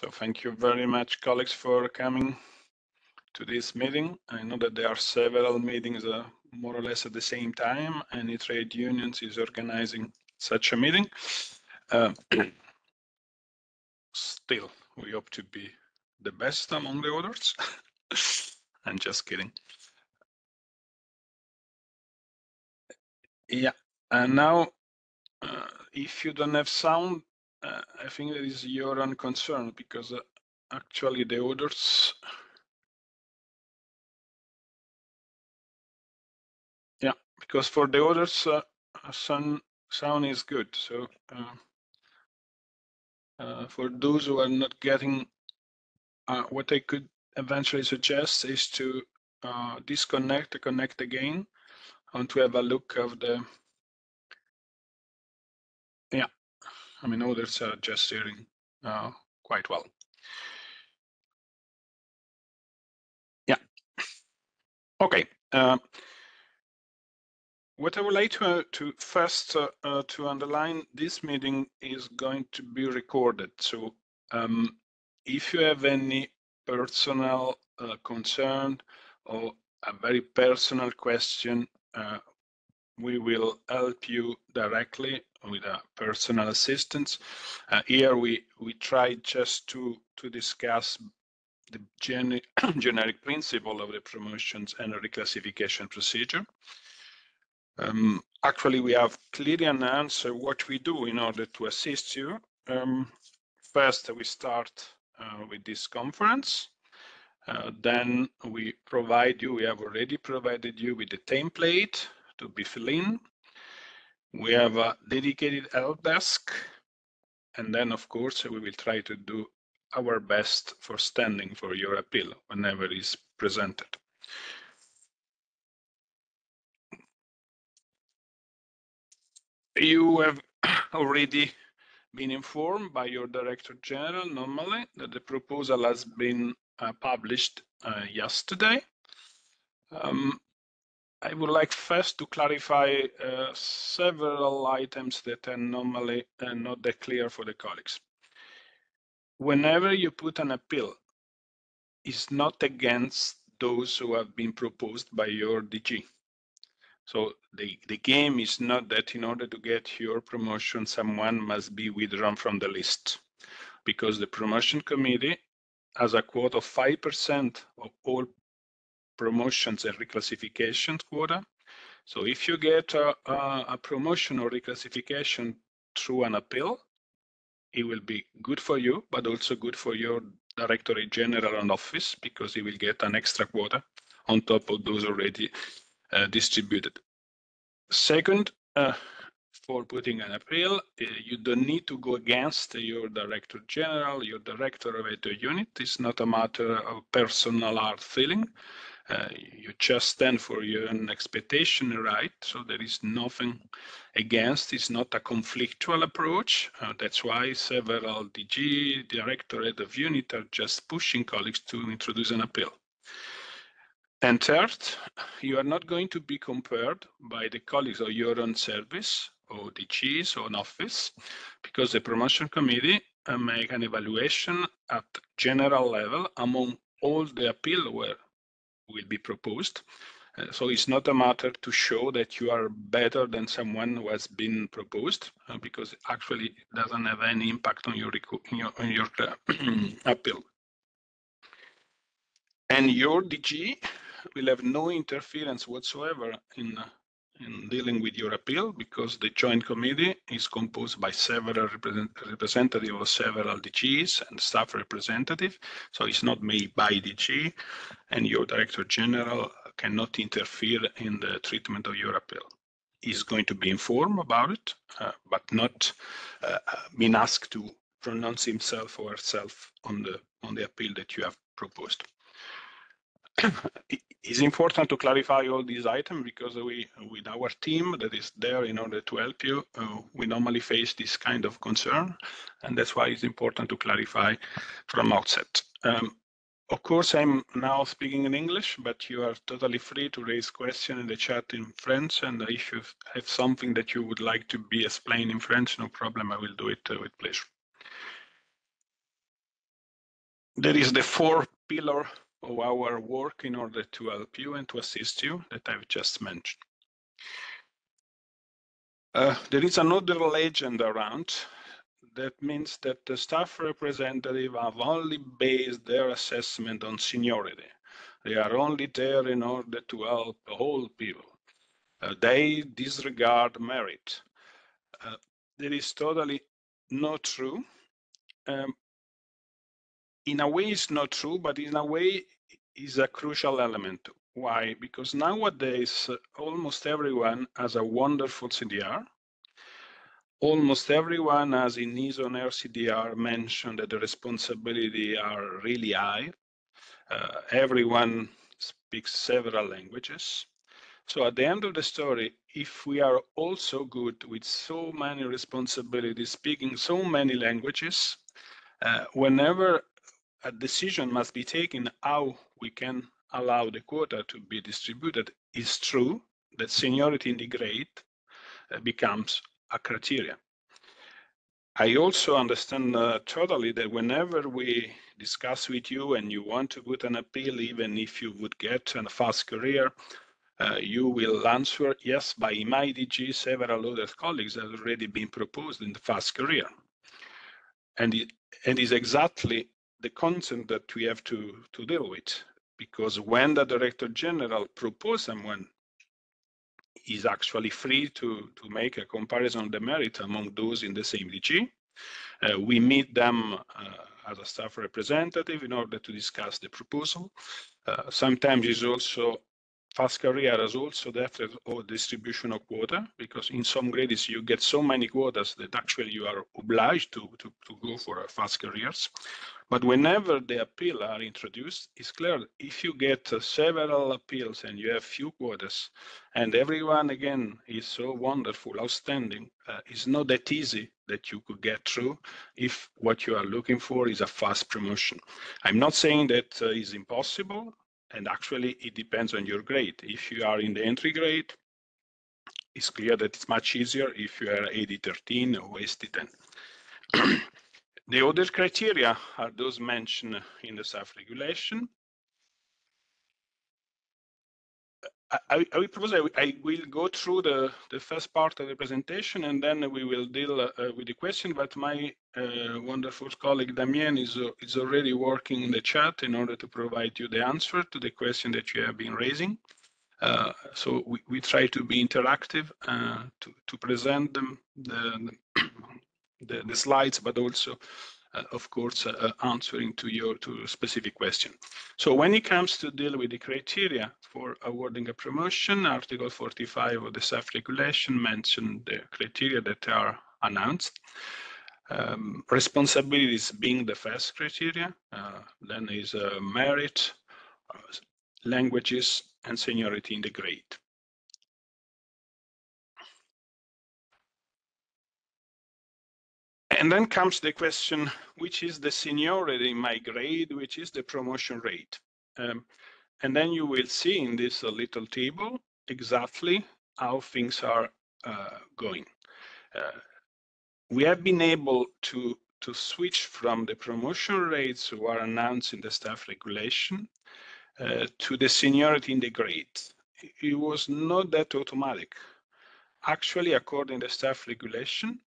So thank you very much, colleagues, for coming to this meeting. I know that there are several meetings uh, more or less at the same time. Any trade unions is organizing such a meeting. Uh, still, we hope to be the best among the others. I'm just kidding. Yeah, and now, uh, if you don't have sound, uh, I think that is your own concern because uh, actually the orders. Yeah, because for the orders, uh, sound sound is good. So uh, uh, for those who are not getting, uh, what I could eventually suggest is to uh, disconnect, connect again, and to have a look of the. Yeah, I mean others are just hearing uh, quite well. Yeah. Okay. Uh, what I would like to, uh, to first uh, uh, to underline, this meeting is going to be recorded. So um, if you have any personal uh, concern or a very personal question, uh, we will help you directly with a personal assistance. Uh, here we we try just to to discuss the gen generic principle of the promotions and reclassification procedure. Um, actually, we have clearly announced what we do in order to assist you. Um, first, we start uh, with this conference. Uh, then we provide you, we have already provided you with the template to be filled in. We have a dedicated help desk. And then, of course, we will try to do our best for standing for your appeal whenever it is presented. You have already been informed by your Director General normally that the proposal has been uh, published uh, yesterday. Um, I would like first to clarify uh, several items that are normally uh, not that clear for the colleagues. Whenever you put an appeal, it's not against those who have been proposed by your DG. So the, the game is not that in order to get your promotion, someone must be withdrawn from the list because the promotion committee has a quota of 5% of all promotions and reclassification quota. So if you get a, a, promotion or reclassification through an appeal, it will be good for you, but also good for your Directorate General and office because he will get an extra quota on top of those already uh, distributed. Second, uh, for putting an appeal, uh, you don't need to go against your director general, your director of a unit. It's not a matter of personal hard feeling. Uh, you just stand for your own expectation, right? So there is nothing against. It's not a conflictual approach. Uh, that's why several DG, directorate of unit are just pushing colleagues to introduce an appeal. And third, you are not going to be compared by the colleagues of your own service or DGs or an office, because the promotion committee uh, make an evaluation at general level among all the appeal where will be proposed. Uh, so it's not a matter to show that you are better than someone who has been proposed, uh, because actually it doesn't have any impact on your, your, on your uh, appeal. And your DG will have no interference whatsoever in in dealing with your appeal because the joint committee is composed by several represent representatives of several DGs and staff representative. So it's not made by DG and your director general cannot interfere in the treatment of your appeal. He's going to be informed about it, uh, but not uh, been asked to pronounce himself or herself on the on the appeal that you have proposed. It's important to clarify all these items because we, with our team that is there in order to help you, uh, we normally face this kind of concern, and that's why it's important to clarify from outset. Um, of course, I'm now speaking in English, but you are totally free to raise questions in the chat in French, and if you have something that you would like to be explained in French, no problem, I will do it uh, with pleasure. there is the four pillar of our work in order to help you and to assist you that I've just mentioned. Uh, there is another legend around that means that the staff representative have only based their assessment on seniority. They are only there in order to help all people. Uh, they disregard merit. Uh, that is totally not true. Um, in a way, it's not true, but in a way, is a crucial element. Why? Because nowadays, almost everyone has a wonderful CDR. Almost everyone has in his or her CDR mentioned that the responsibility are really high. Uh, everyone speaks several languages. So at the end of the story, if we are also good with so many responsibilities, speaking so many languages, uh, whenever a decision must be taken how we can allow the quota to be distributed, it's true that seniority in the grade uh, becomes a criteria. I also understand uh, totally that whenever we discuss with you and you want to put an appeal, even if you would get a fast career, uh, you will answer yes by my DG. Several other colleagues have already been proposed in the fast career. And it, and is exactly the concept that we have to, to deal with. Because when the Director General proposes someone, is actually free to, to make a comparison of the merit among those in the same DG. Uh, we meet them uh, as a staff representative in order to discuss the proposal. Uh, sometimes it's also fast career has also the effect of distribution of quota because in some grades you get so many quotas that actually you are obliged to, to, to go for fast careers. But whenever the appeal are introduced, it's clear if you get uh, several appeals and you have few quotas, and everyone again is so wonderful, outstanding, uh, it's not that easy that you could get through if what you are looking for is a fast promotion. I'm not saying that uh, is impossible, and actually it depends on your grade. If you are in the entry grade, it's clear that it's much easier if you are AD 13 or ST 10. The other criteria are those mentioned in the staff I, I, will propose I, I, will go through the, the first part of the presentation and then we will deal uh, with the question, but my uh, wonderful colleague Damien is, uh, is already working in the chat in order to provide you the answer to the question that you have been raising. Uh, so we, we try to be interactive uh, to, to present them, the, the, the slides, but also, of course, uh, uh, answering to your to specific question. So when it comes to deal with the criteria for awarding a promotion, Article 45 of the staff regulation mentioned the criteria that are announced. Um, responsibilities being the first criteria, uh, then is uh, merit, uh, languages, and seniority in the grade. And then comes the question, which is the seniority in my grade, which is the promotion rate. Um, and then you will see in this little table exactly how things are uh, going. Uh, we have been able to, to switch from the promotion rates who are announced in the staff regulation uh, to the seniority in the grade. It was not that automatic. Actually, according to the staff regulation,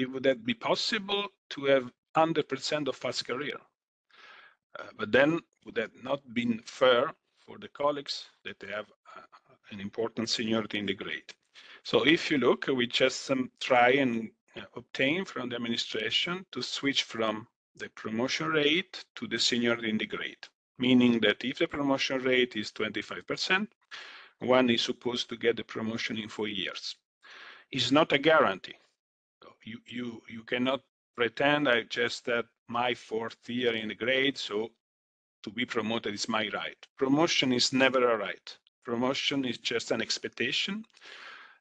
it would that be possible to have 100% of fast career? Uh, but then would that not been fair for the colleagues that they have uh, an important seniority in the grade? So if you look, we just um, try and uh, obtain from the administration to switch from the promotion rate to the seniority in the grade, meaning that if the promotion rate is 25%, one is supposed to get the promotion in four years. It's not a guarantee you you you cannot pretend I just that my fourth year in the grade, so to be promoted is my right. Promotion is never a right. Promotion is just an expectation.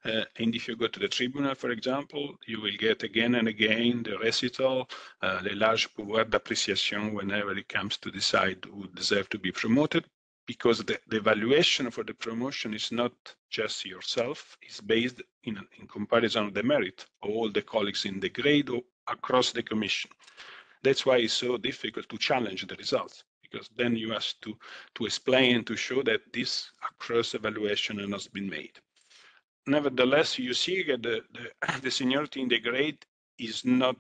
Uh, and if you go to the tribunal, for example, you will get again and again the recital, uh, the large pouvoir d'appréciation whenever it comes to decide who deserve to be promoted because the, the evaluation for the promotion is not just yourself, it's based in, in comparison of the merit of all the colleagues in the grade or across the commission. That's why it's so difficult to challenge the results because then you have to, to explain, to show that this cross evaluation has been made. Nevertheless, you see that the, the, the seniority in the grade is not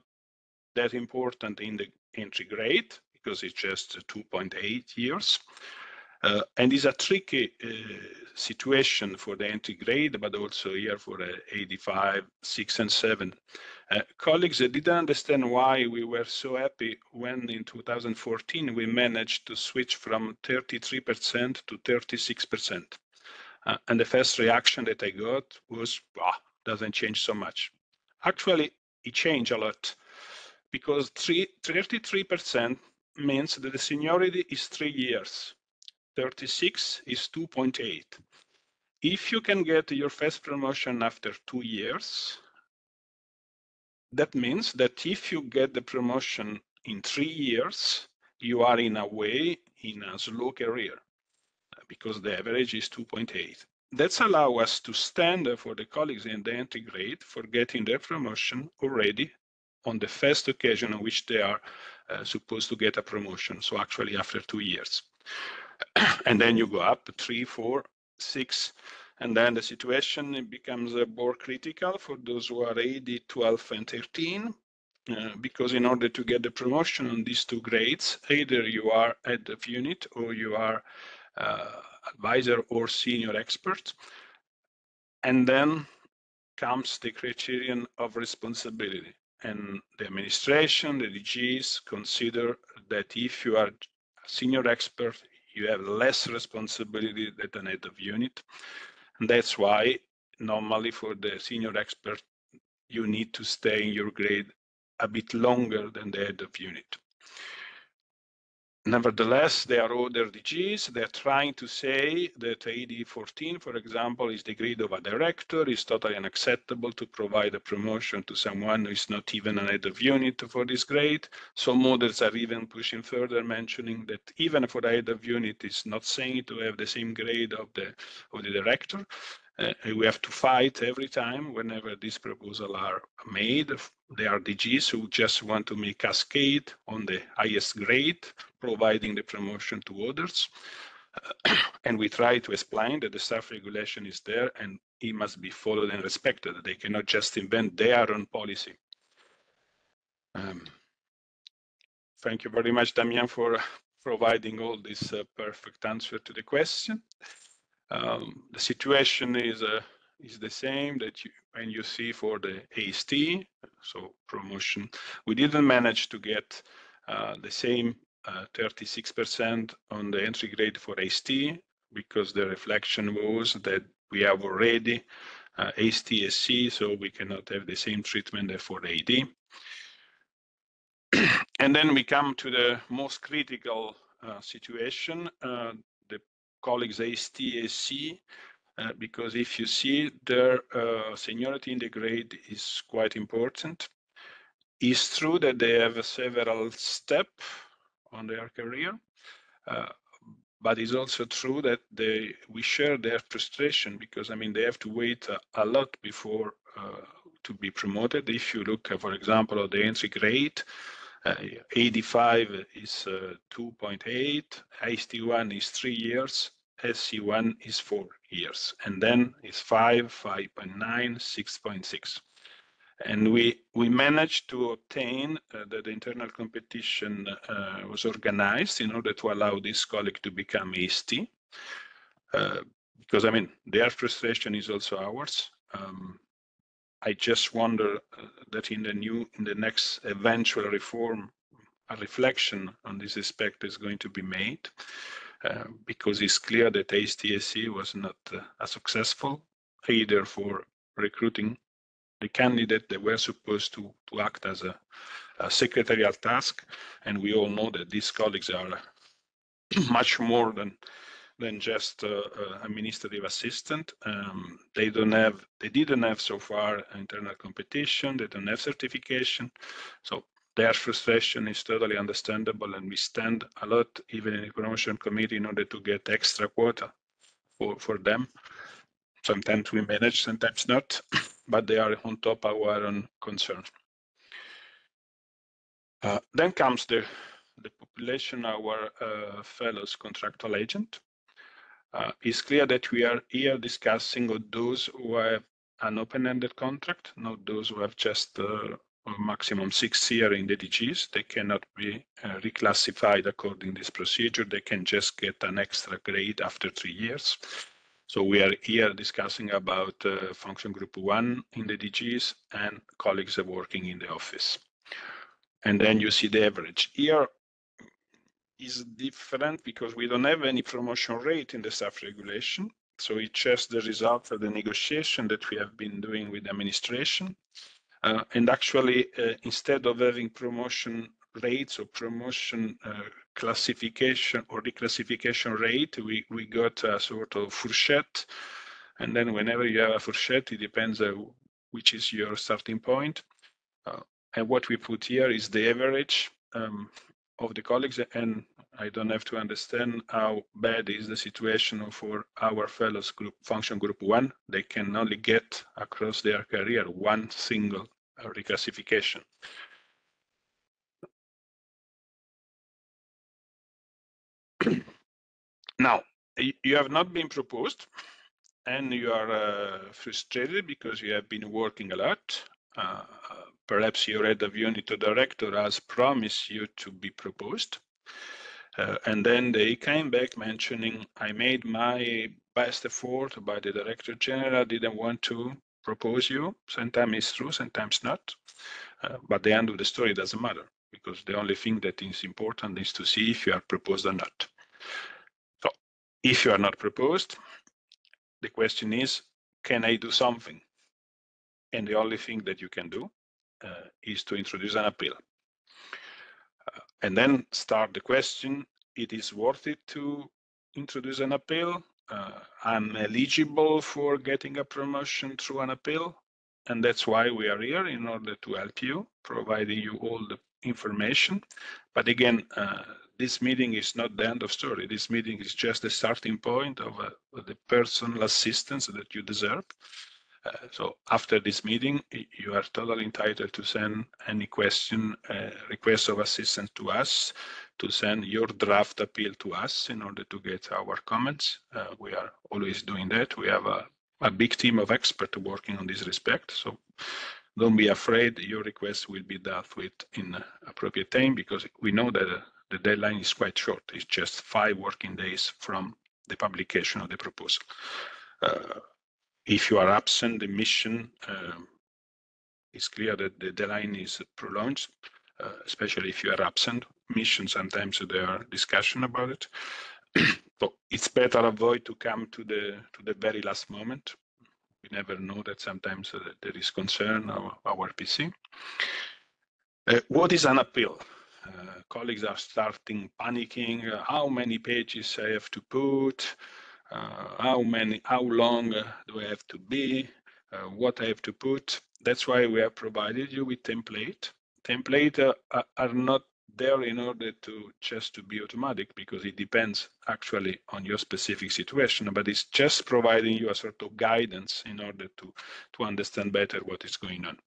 that important in the entry grade because it's just 2.8 years. Uh, and it's a tricky uh, situation for the entry grade, but also here for uh, AD 5, 6, and 7. Uh, colleagues didn't understand why we were so happy when in 2014 we managed to switch from 33% to 36%. Uh, and the first reaction that I got was, wow, doesn't change so much. Actually, it changed a lot because 33% means that the seniority is three years 36 is 2.8. If you can get your first promotion after two years, that means that if you get the promotion in three years, you are in a way in a slow career because the average is 2.8. That's allow us to stand for the colleagues in the entry grade for getting their promotion already on the first occasion on which they are uh, supposed to get a promotion. So actually after two years. and then you go up to three, four, six, and then the situation becomes uh, more critical for those who are AD 12 and 13, uh, because in order to get the promotion on these two grades, either you are head of unit or you are uh, advisor or senior expert. And then comes the criterion of responsibility. And the administration, the DGs consider that if you are a senior expert, you have less responsibility than an head of unit. And that's why normally for the senior expert, you need to stay in your grade a bit longer than the head of unit. Nevertheless, they are other DGs. They're trying to say that AD 14, for example, is the grade of a director. It's totally unacceptable to provide a promotion to someone who is not even an head of unit for this grade. Some models are even pushing further, mentioning that even for the head of unit, it's not saying to have the same grade of the of the director. Uh, we have to fight every time whenever these proposals are made. There are DGs who just want to make cascade on the highest grade, providing the promotion to others. Uh, and we try to explain that the staff regulation is there and it must be followed and respected. They cannot just invent their own policy. Um, thank you very much, Damien, for providing all this uh, perfect answer to the question. Um, the situation is uh, is the same that you and you see for the AST, so promotion. We didn't manage to get uh, the same 36% uh, on the entry grade for AST because the reflection was that we have already uh, AST-SC, so we cannot have the same treatment for AD. and then we come to the most critical uh, situation. Uh, colleagues AST-SC, uh, because if you see their uh, seniority in the grade is quite important. It's true that they have several steps on their career, uh, but it's also true that they we share their frustration because I mean they have to wait a, a lot before uh, to be promoted. If you look, for example, at the entry grade, uh, AD 5 is uh, 2.8, AST1 is three years, SC1 is four years, and then it's 5, 5.9, 6.6. And we, we managed to obtain uh, that the internal competition uh, was organized in order to allow this colleague to become AST. Uh, because I mean, their frustration is also ours. Um, I just wonder uh, that in the new, in the next eventual reform, a reflection on this aspect is going to be made uh, because it's clear that AST-SC was not uh, successful either for recruiting the candidate that were supposed to, to act as a, a secretarial task. And we all know that these colleagues are much more than than just uh, administrative assistant. Um, they don't have, they didn't have so far internal competition. They don't have certification. So their frustration is totally understandable, and we stand a lot, even in the promotion committee, in order to get extra quota for, for them. Sometimes we manage, sometimes not, but they are on top of our own. Uh, then comes the, the population, our uh, fellows contractual agent. Uh, it's clear that we are here discussing those who have an open-ended contract, not those who have just uh, maximum six year in the DGs. They cannot be uh, reclassified according to this procedure. They can just get an extra grade after three years. So we are here discussing about uh, function group one in the DGs and colleagues working in the office. And then you see the average. Here is different because we don't have any promotion rate in the staff regulation. So it's just the result of the negotiation that we have been doing with the administration. Uh, and actually, uh, instead of having promotion rates or promotion uh, classification or reclassification rate, we, we got a sort of fourchette. And then whenever you have a fourchette, it depends which is your starting point. Uh, and what we put here is the average um, of the colleagues. And I don't have to understand how bad is the situation for our fellows group function group one. They can only get across their career one single uh, reclassification. now, you have not been proposed and you are uh, frustrated because you have been working a lot. Uh, perhaps your head of unit director has promised you to be proposed. Uh, and then they came back mentioning, I made my best effort, but the director general didn't want to propose you. Sometimes it's true, sometimes not. Uh, but the end of the story doesn't matter because the only thing that is important is to see if you are proposed or not. So if you are not proposed, the question is, can I do something? And the only thing that you can do is to introduce an appeal and then start the question, it is worth it to introduce an appeal? Uh, I'm eligible for getting a promotion through an appeal. And that's why we are here in order to help you, providing you all the information. But again, uh, this meeting is not the end of story. This meeting is just the starting point of, uh, the personal assistance that you deserve. Uh, so after this meeting, you are totally entitled to send any question, uh, request of assistance to us, to send your draft appeal to us in order to get our comments. Uh, we are always doing that. We have a, a big team of experts working on this respect. So don't be afraid, your request will be dealt with in appropriate time because we know that the deadline is quite short. It's just five working days from the publication of the proposal. Uh, if you are absent, the mission um, is clear that the deadline is prolonged, uh, especially if you are absent. Mission sometimes there are discussion about it. so it's better avoid to come to the to the very last moment. We never know that sometimes uh, there is concern of our PC. Uh, what is an appeal? Uh, colleagues are starting panicking. How many pages I have to put? Uh, how many, how long uh, do I have to be, uh, what I have to put. That's why we have provided you with template. Template are not there in order to just to be automatic because it depends actually on your specific situation but it's just providing you a sort of guidance in order to to understand better what is going on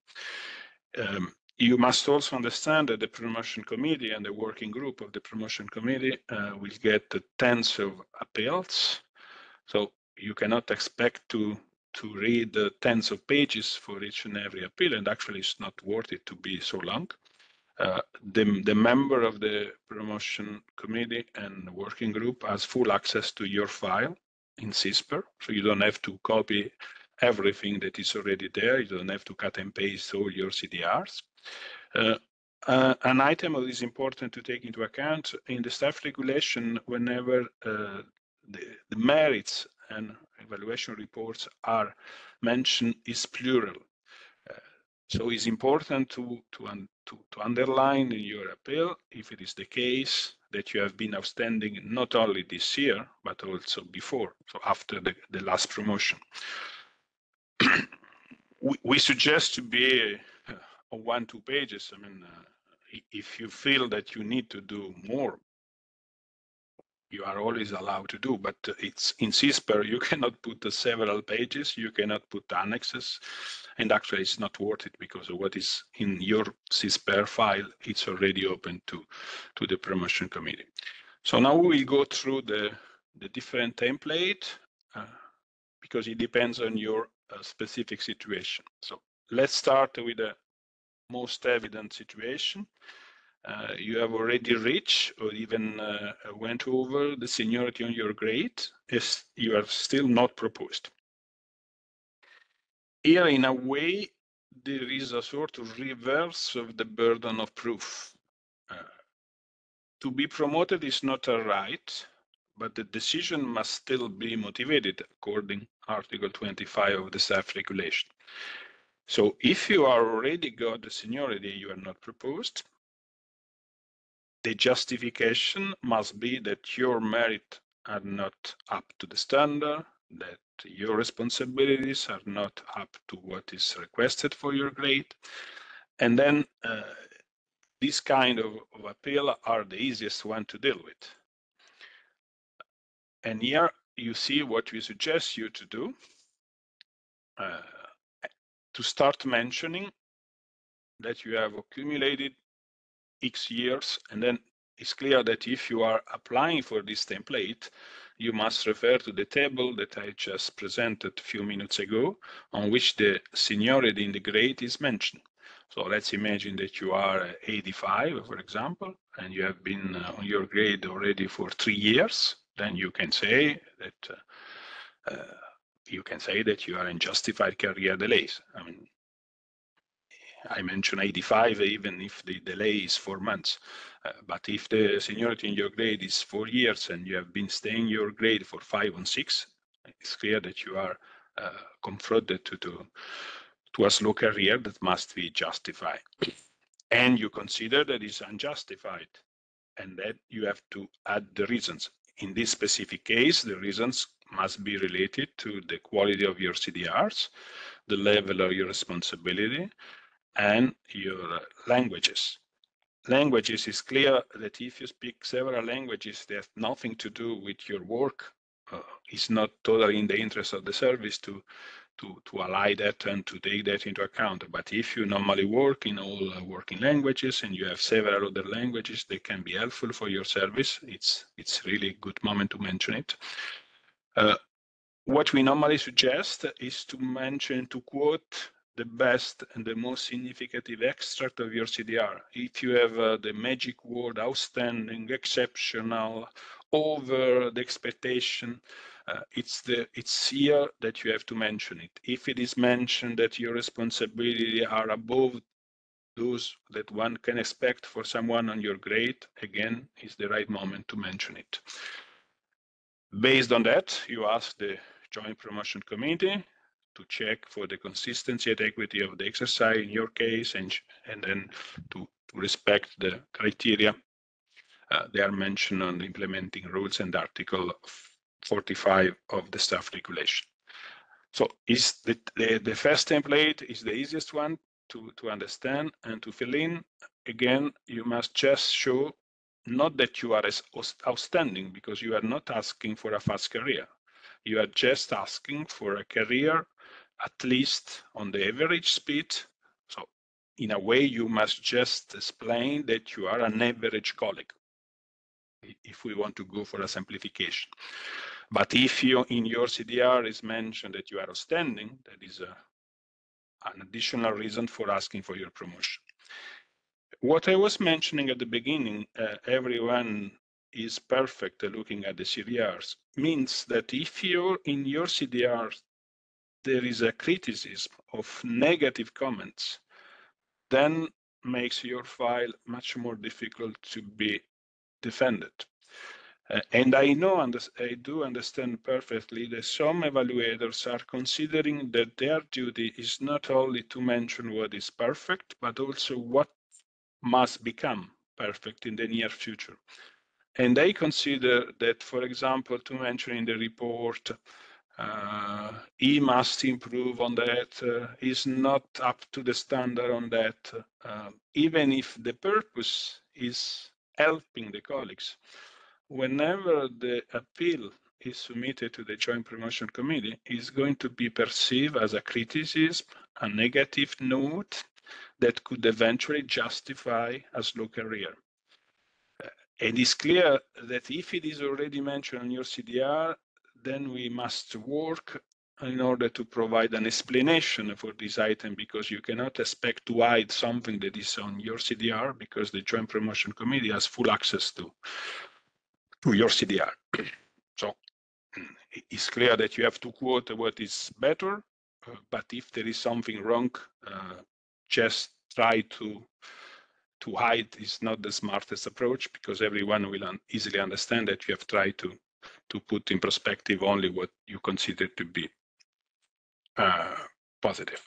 um, you must also understand that the promotion committee and the working group of the promotion committee uh, will get tens of appeals so you cannot expect to to read uh, tens of pages for each and every appeal, and actually it's not worth it to be so long. Uh, the, the member of the promotion committee and working group has full access to your file in Sysper, so you don't have to copy everything that is already there. You don't have to cut and paste all your CDRs. Uh, uh, an item that is important to take into account in the staff regulation whenever uh, the, the merits and evaluation reports are mentioned is plural. Uh, so it's important to, to, un, to, to underline in your appeal, if it is the case, that you have been outstanding not only this year, but also before, so after the, the last promotion. we, we, suggest to be uh, on one, two pages. I mean, uh, if you feel that you need to do more, you are always allowed to do, but it's in Sysper, you cannot put uh, several pages, you cannot put annexes, and actually it's not worth it because what is in your Sysper file, it's already open to, to the promotion committee. So now we go through the, the different template uh, because it depends on your uh, specific situation. So let's start with the most evident situation. Uh, you have already reached or even uh, went over the seniority on your grade if you are still not proposed. Here, in a way, there is a sort of reverse of the burden of proof. Uh, to be promoted is not a right, but the decision must still be motivated according Article 25 of the staff regulation. So if you are already got the seniority, you are not proposed, the justification must be that your merit are not up to the standard, that your responsibilities are not up to what is requested for your grade. And then uh, this kind of, of, appeal are the easiest one to deal with. And here you see what we suggest you to do. Uh, to start mentioning that you have accumulated X years, and then it's clear that if you are applying for this template, you must refer to the table that I just presented a few minutes ago, on which the seniority in the grade is mentioned. So let's imagine that you are AD 5, for example, and you have been uh, on your grade already for three years. Then you can say that uh, uh, you can say that you are in justified career delays. I mean, I mentioned AD 5, even if the delay is four months. Uh, but if the seniority in your grade is four years and you have been staying your grade for five and six, it's clear that you are uh, confronted to, to, to a slow career that must be justified. and you consider that it's unjustified and that you have to add the reasons. In this specific case, the reasons must be related to the quality of your CDRs, the level of your responsibility, and your languages. Languages is clear that if you speak several languages that have nothing to do with your work, uh, it's not totally in the interest of the service to to to ally that and to take that into account. But if you normally work in all uh, working languages and you have several other languages that can be helpful for your service, it's it's really a good moment to mention it. Uh, what we normally suggest is to mention, to quote the best and the most significant extract of your CDR. If you have uh, the magic word outstanding, exceptional, over the expectation, uh, it's the it's here that you have to mention it. If it is mentioned that your responsibility are above those that one can expect for someone on your grade, again, is the right moment to mention it. Based on that, you ask the Joint Promotion Committee to check for the consistency and equity of the exercise in your case and, and then to, to respect the criteria uh, they are mentioned on the implementing rules and article 45 of the staff regulation. So is the, the, the first template is the easiest one to, to understand and to fill in. Again, you must just show not that you are as outstanding because you are not asking for a fast career. You are just asking for a career at least on the average speed. So in a way, you must just explain that you are an average colleague if we want to go for a simplification. But if you in your CDR is mentioned that you are outstanding, that is a, an additional reason for asking for your promotion. What I was mentioning at the beginning, uh, everyone is perfect looking at the CDRs, means that if you're in your CDR there is a criticism of negative comments, then makes your file much more difficult to be defended. Uh, and I know, and I do understand perfectly that some evaluators are considering that their duty is not only to mention what is perfect, but also what must become perfect in the near future. And they consider that, for example, to mention in the report uh, he must improve on that, uh, is not up to the standard on that, uh, even if the purpose is helping the colleagues. whenever the appeal is submitted to the Joint Promotion Committee, is going to be perceived as a criticism, a negative note that could eventually justify a slow career. Uh, and it's clear that if it is already mentioned in your CDR, then we must work in order to provide an explanation for this item because you cannot expect to hide something that is on your CDR because the Joint Promotion Committee has full access to, to your CDR. so it's clear that you have to quote what is better, uh, but if there is something wrong, uh, just try to to hide is not the smartest approach because everyone will un easily understand that you have tried to to put in perspective only what you consider to be uh, positive.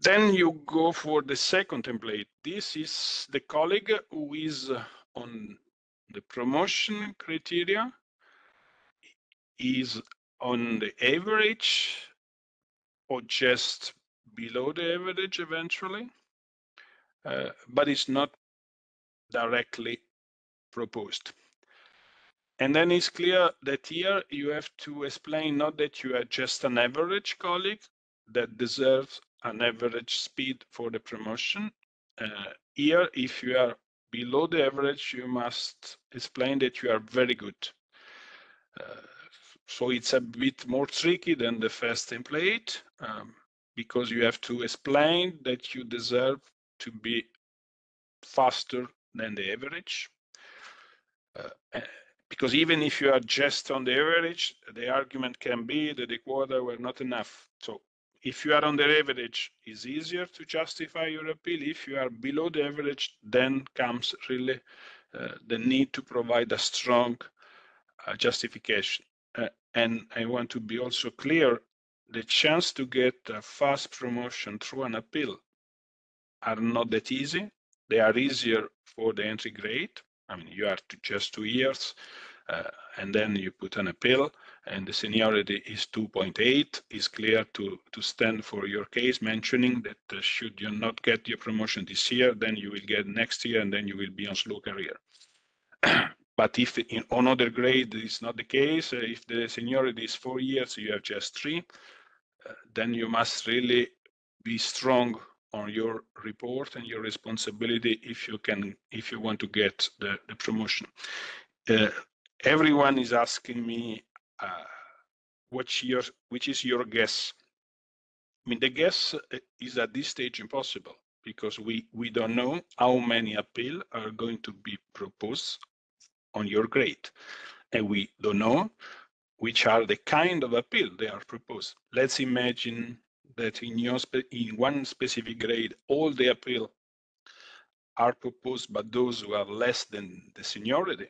Then you go for the second template. This is the colleague who is on the promotion criteria, is on the average or just below the average eventually, uh, but it's not directly proposed. And then it's clear that here you have to explain not that you are just an average colleague that deserves an average speed for the promotion. Uh, here, if you are below the average, you must explain that you are very good. Uh, so it's a bit more tricky than the first template um, because you have to explain that you deserve to be faster than the average. Uh, because even if you are just on the average, the argument can be that the quota were not enough. So if you are on the average, it's easier to justify your appeal. If you are below the average, then comes really uh, the need to provide a strong uh, justification. Uh, and I want to be also clear, the chance to get a fast promotion through an appeal are not that easy. They are easier for the entry grade, I mean, you are to just two years, uh, and then you put an appeal, and the seniority is 2.8. Is clear to to stand for your case, mentioning that uh, should you not get your promotion this year, then you will get next year, and then you will be on slow career. but if in another grade is not the case, uh, if the seniority is four years, you have just three, uh, then you must really be strong on your report and your responsibility if you can if you want to get the, the promotion. Uh, everyone is asking me uh, what's your which is your guess? I mean the guess uh, is at this stage impossible because we we don't know how many appeal are going to be proposed on your grade. And we don't know which are the kind of appeal they are proposed. Let's imagine that in, your in one specific grade, all the appeal are proposed by those who are less than the seniority,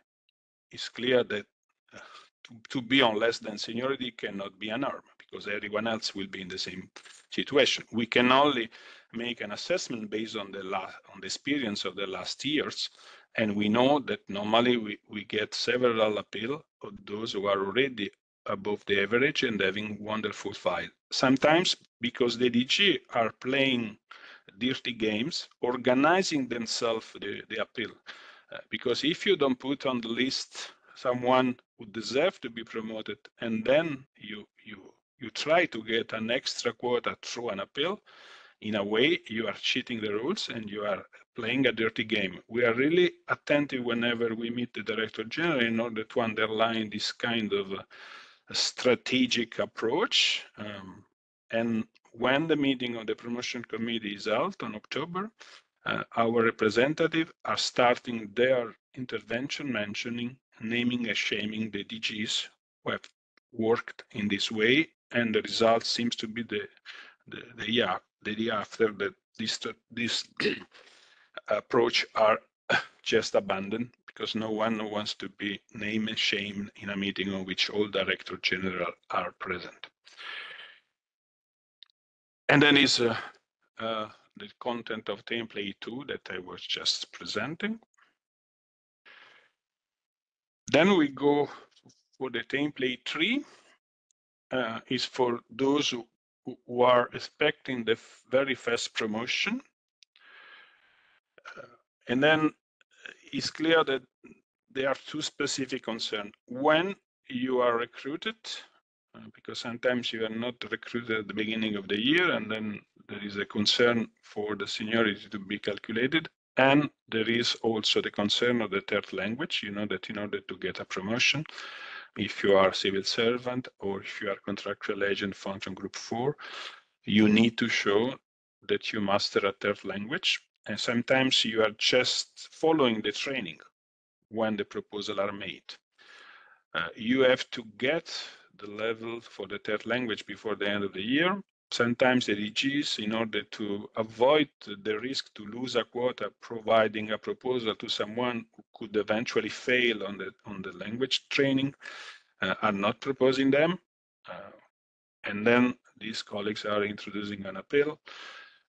it's clear that uh, to, to, be on less than seniority cannot be an arm because everyone else will be in the same situation. We can only make an assessment based on the last, on the experience of the last years, and we know that normally we, we get several appeal of those who are already above the average and having wonderful file. Sometimes because the DG are playing dirty games, organizing themselves the, the appeal. Uh, because if you don't put on the list someone who deserve to be promoted and then you you you try to get an extra quota through an appeal, in a way you are cheating the rules and you are playing a dirty game. We are really attentive whenever we meet the director general in order to underline this kind of uh, strategic approach. Um, and when the meeting of the promotion committee is held on October, uh, our representatives are starting their intervention mentioning, naming and shaming the DGs who have worked in this way. And the result seems to be the, the, the year, the year after that this, this approach are just abandoned because no one wants to be named and shamed in a meeting on which all director general are present. And then is uh, uh, the content of template two that I was just presenting. Then we go for the template three, uh, is for those who, who, are expecting the very first promotion. Uh, and then it's clear that there are two specific concerns. When you are recruited, uh, because sometimes you are not recruited at the beginning of the year, and then there is a concern for the seniority to be calculated. And there is also the concern of the third language. You know that in order to get a promotion, if you are civil servant or if you are contractual agent function group four, you need to show that you master a third language. And sometimes you are just following the training when the proposal are made. Uh, you have to get the level for the third language before the end of the year. Sometimes the DGs, in order to avoid the risk to lose a quota, providing a proposal to someone who could eventually fail on the on the language training, uh, are not proposing them. Uh, and then these colleagues are introducing an appeal.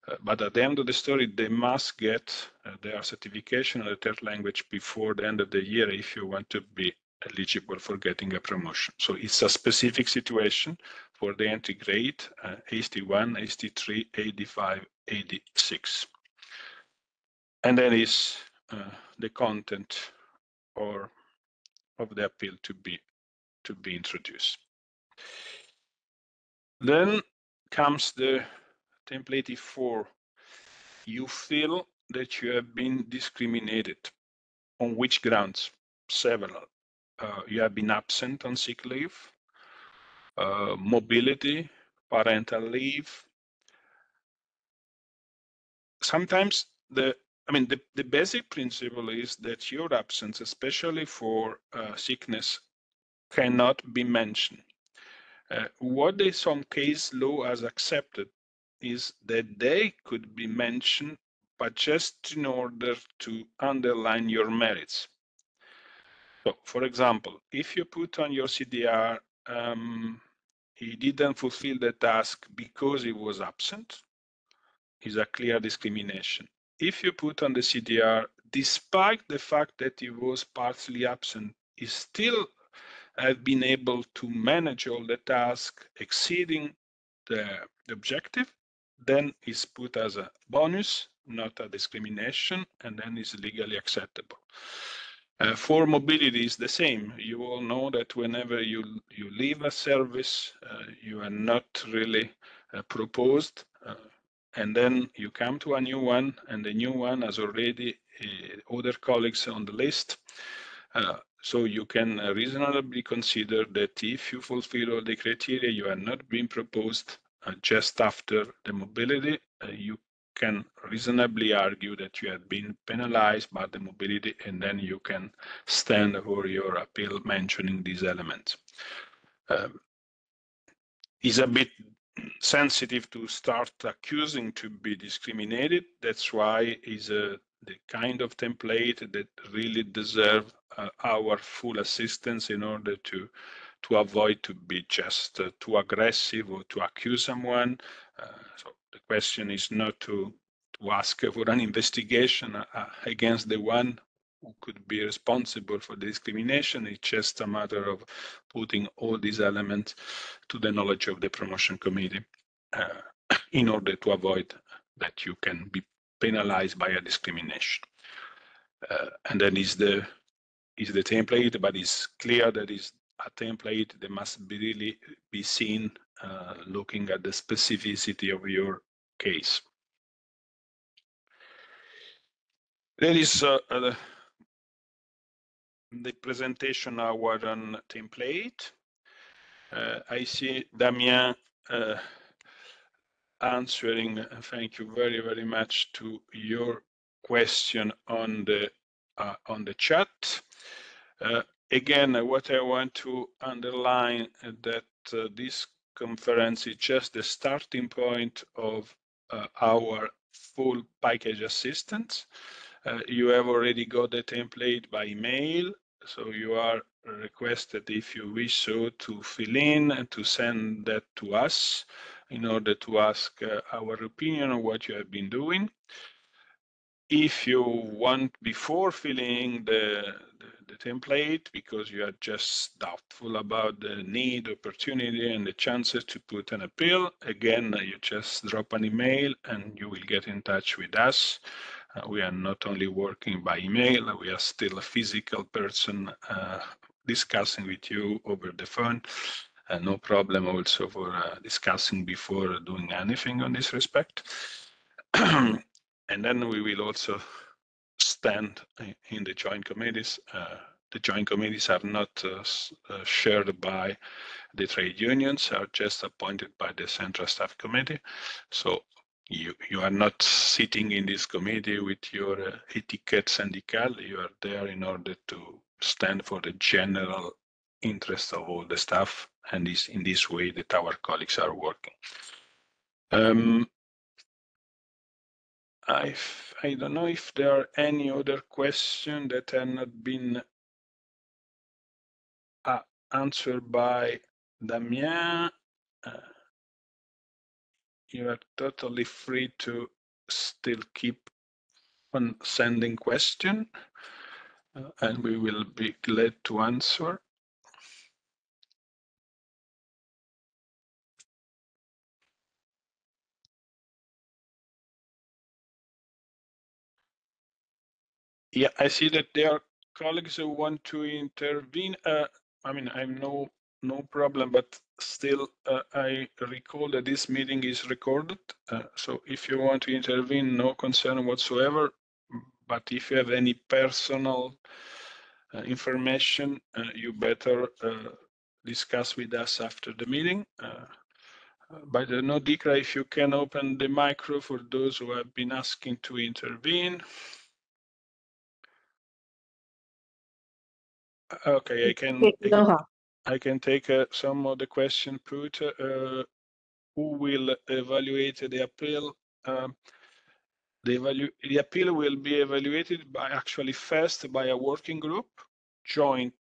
Uh, but at the end of the story, they must get uh, their certification of the third language before the end of the year if you want to be eligible for getting a promotion. So it's a specific situation for the entry grade, uh, AST1, AST3, AD5, AD6. And then is uh, the content or of the appeal to be to be introduced. Then comes the template 4. You feel that you have been discriminated. On which grounds? Several. Uh, you have been absent on sick leave, uh, mobility, parental leave. Sometimes the I mean, the, the basic principle is that your absence, especially for uh, sickness, cannot be mentioned. Uh, what the some case law has accepted is that they could be mentioned, but just in order to underline your merits. So, for example, if you put on your CDR, um, he didn't fulfill the task because he was absent, is a clear discrimination. If you put on the CDR, despite the fact that he was partially absent, he still have been able to manage all the tasks exceeding the, the objective, then is put as a bonus, not a discrimination, and then is legally acceptable. Uh, for mobility is the same. You all know that whenever you you leave a service, uh, you are not really uh, proposed, uh, and then you come to a new one, and the new one has already uh, other colleagues on the list. Uh, so you can reasonably consider that if you fulfill all the criteria, you are not being proposed just after the mobility, you can reasonably argue that you have been penalized by the mobility and then you can stand for your appeal mentioning these elements. Um, is a bit sensitive to start accusing to be discriminated. That's why is a the kind of template that really deserve uh, our full assistance in order to to avoid to be just uh, too aggressive or to accuse someone. Uh, so the question is not to to ask for an investigation uh, against the one who could be responsible for the discrimination. It's just a matter of putting all these elements to the knowledge of the promotion committee uh, in order to avoid that you can be penalized by a discrimination. Uh, and then is the is the template, but it's clear that is a template that must be really be seen uh, looking at the specificity of your case. There is uh, uh, the presentation our on template. Uh, I see Damien uh, answering, thank you very, very much to your question on the uh, on the chat. Uh, again, what I want to underline that this conference is just the starting point of our full package assistance. Uh, you have already got the template by email, so you are requested if you wish so to fill in and to send that to us in order to ask uh, our opinion on what you have been doing. If you want, before filling the, the, template, because you are just doubtful about the need, opportunity, and the chances to put an appeal, again, you just drop an email and you will get in touch with us Uh, we are not only working by email, we are still a physical person uh, discussing with you over the phone. Uh, no problem also for uh, discussing before doing anything on this respect. and then we will also stand in the joint committees. Uh, the joint committees are not uh, uh, shared by the trade unions, are just appointed by the Central Staff Committee. So you, you are not sitting in this committee with your uh, etiquette syndical, you are there in order to stand for the general interest of all the staff and is in this way that our colleagues are working. Um, I I don't know if there are any other questions that have not been uh, answered by Damien. Uh, you are totally free to still keep on sending question uh, and we will be glad to answer. Yeah, I see that there are colleagues who want to intervene. Uh, I mean, I'm no no problem, but still, uh, I recall that this meeting is recorded. Uh, so if you want to intervene, no concern whatsoever. But if you have any personal uh, information, uh, you better uh, discuss with us after the meeting. by the no, Dikra, if you can open the micro for those who have been asking to intervene. Okay, I can. I can, take uh, some of the question put. Uh, who will evaluate the appeal? Um, the, evalu the appeal will be evaluated by actually first by a working group, joint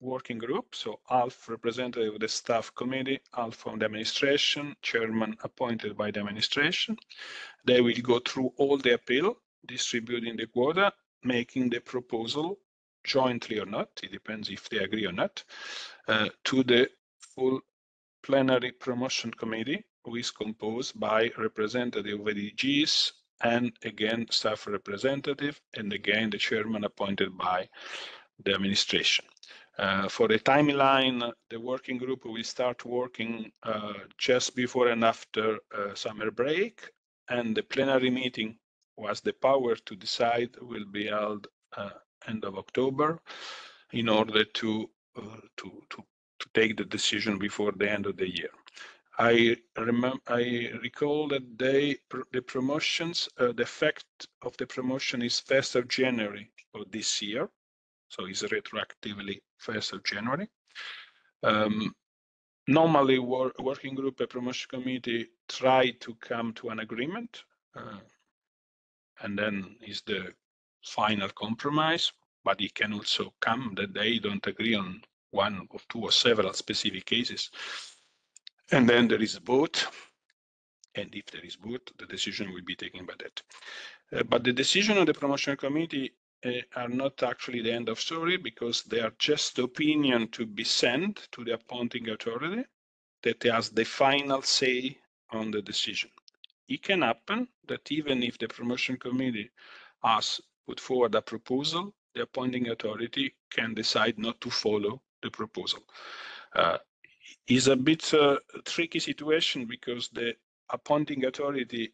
working group. So half representative of the staff committee, half from the administration, chairman appointed by the administration. They will go through all the appeal, distributing the quota, making the proposal jointly or not, it depends if they agree or not, uh, to the full plenary promotion committee, who is composed by representative of the DGs and again staff representative, and again the chairman appointed by the administration. Uh, for the timeline, the working group will start working uh, just before and after uh, summer break, and the plenary meeting was the power to decide will be held uh, end of October in order to, uh, to, to, to take the decision before the end of the year. I remember, I recall that they, the promotions, uh, the effect of the promotion is 1st of January of this year. So it's retroactively 1st of January. Um, normally, wor working group and promotion committee try to come to an agreement. Uh, and then is the final compromise, but it can also come that they don't agree on one or two or several specific cases. And then there is a vote. And if there is a vote, the decision will be taken by that. Uh, but the decision of the promotion committee uh, are not actually the end of story because they are just opinion to be sent to the appointing authority that has the final say on the decision. It can happen that even if the promotion committee has put forward a proposal, the appointing authority can decide not to follow the proposal. Uh, is a bit uh, tricky situation because the appointing authority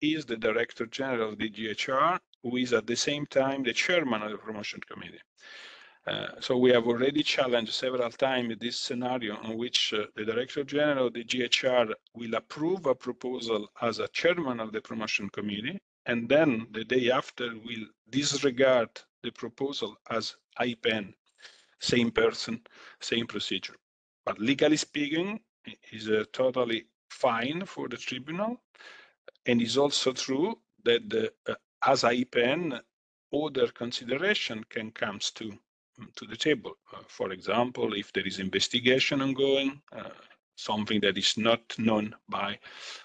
is the director general of the GHR, who is at the same time the chairman of the promotion committee. Uh, so we have already challenged several times this scenario in which uh, the director general of the GHR will approve a proposal as a chairman of the promotion committee and then the day after will disregard the proposal as AIPN, same person, same procedure. But legally speaking, is uh, totally fine for the tribunal. And it's also true that the, uh, as AIPN, other consideration can come to, to the table. Uh, for example, if there is investigation ongoing, uh, something that is not known by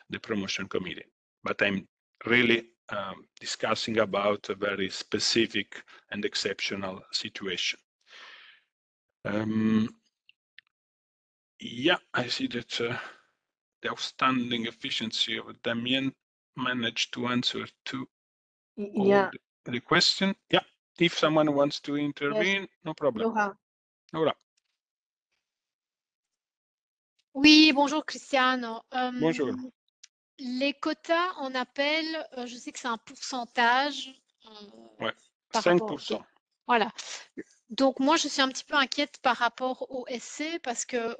the promotion committee. But I'm really um, discussing about a very specific and exceptional situation. Um, yeah, I see that uh, the outstanding efficiency of Damien managed to answer to Yeah, the question. Yeah, if someone wants to intervene, yes. no problem. Laura. Laura. Oui, bonjour Cristiano. Euh, bonjour. Les quotas en appel, euh, je sais que c'est un pourcentage. Euh, ouais, 5%. voilà. Donc moi, je suis un petit peu inquiète par rapport au SC parce que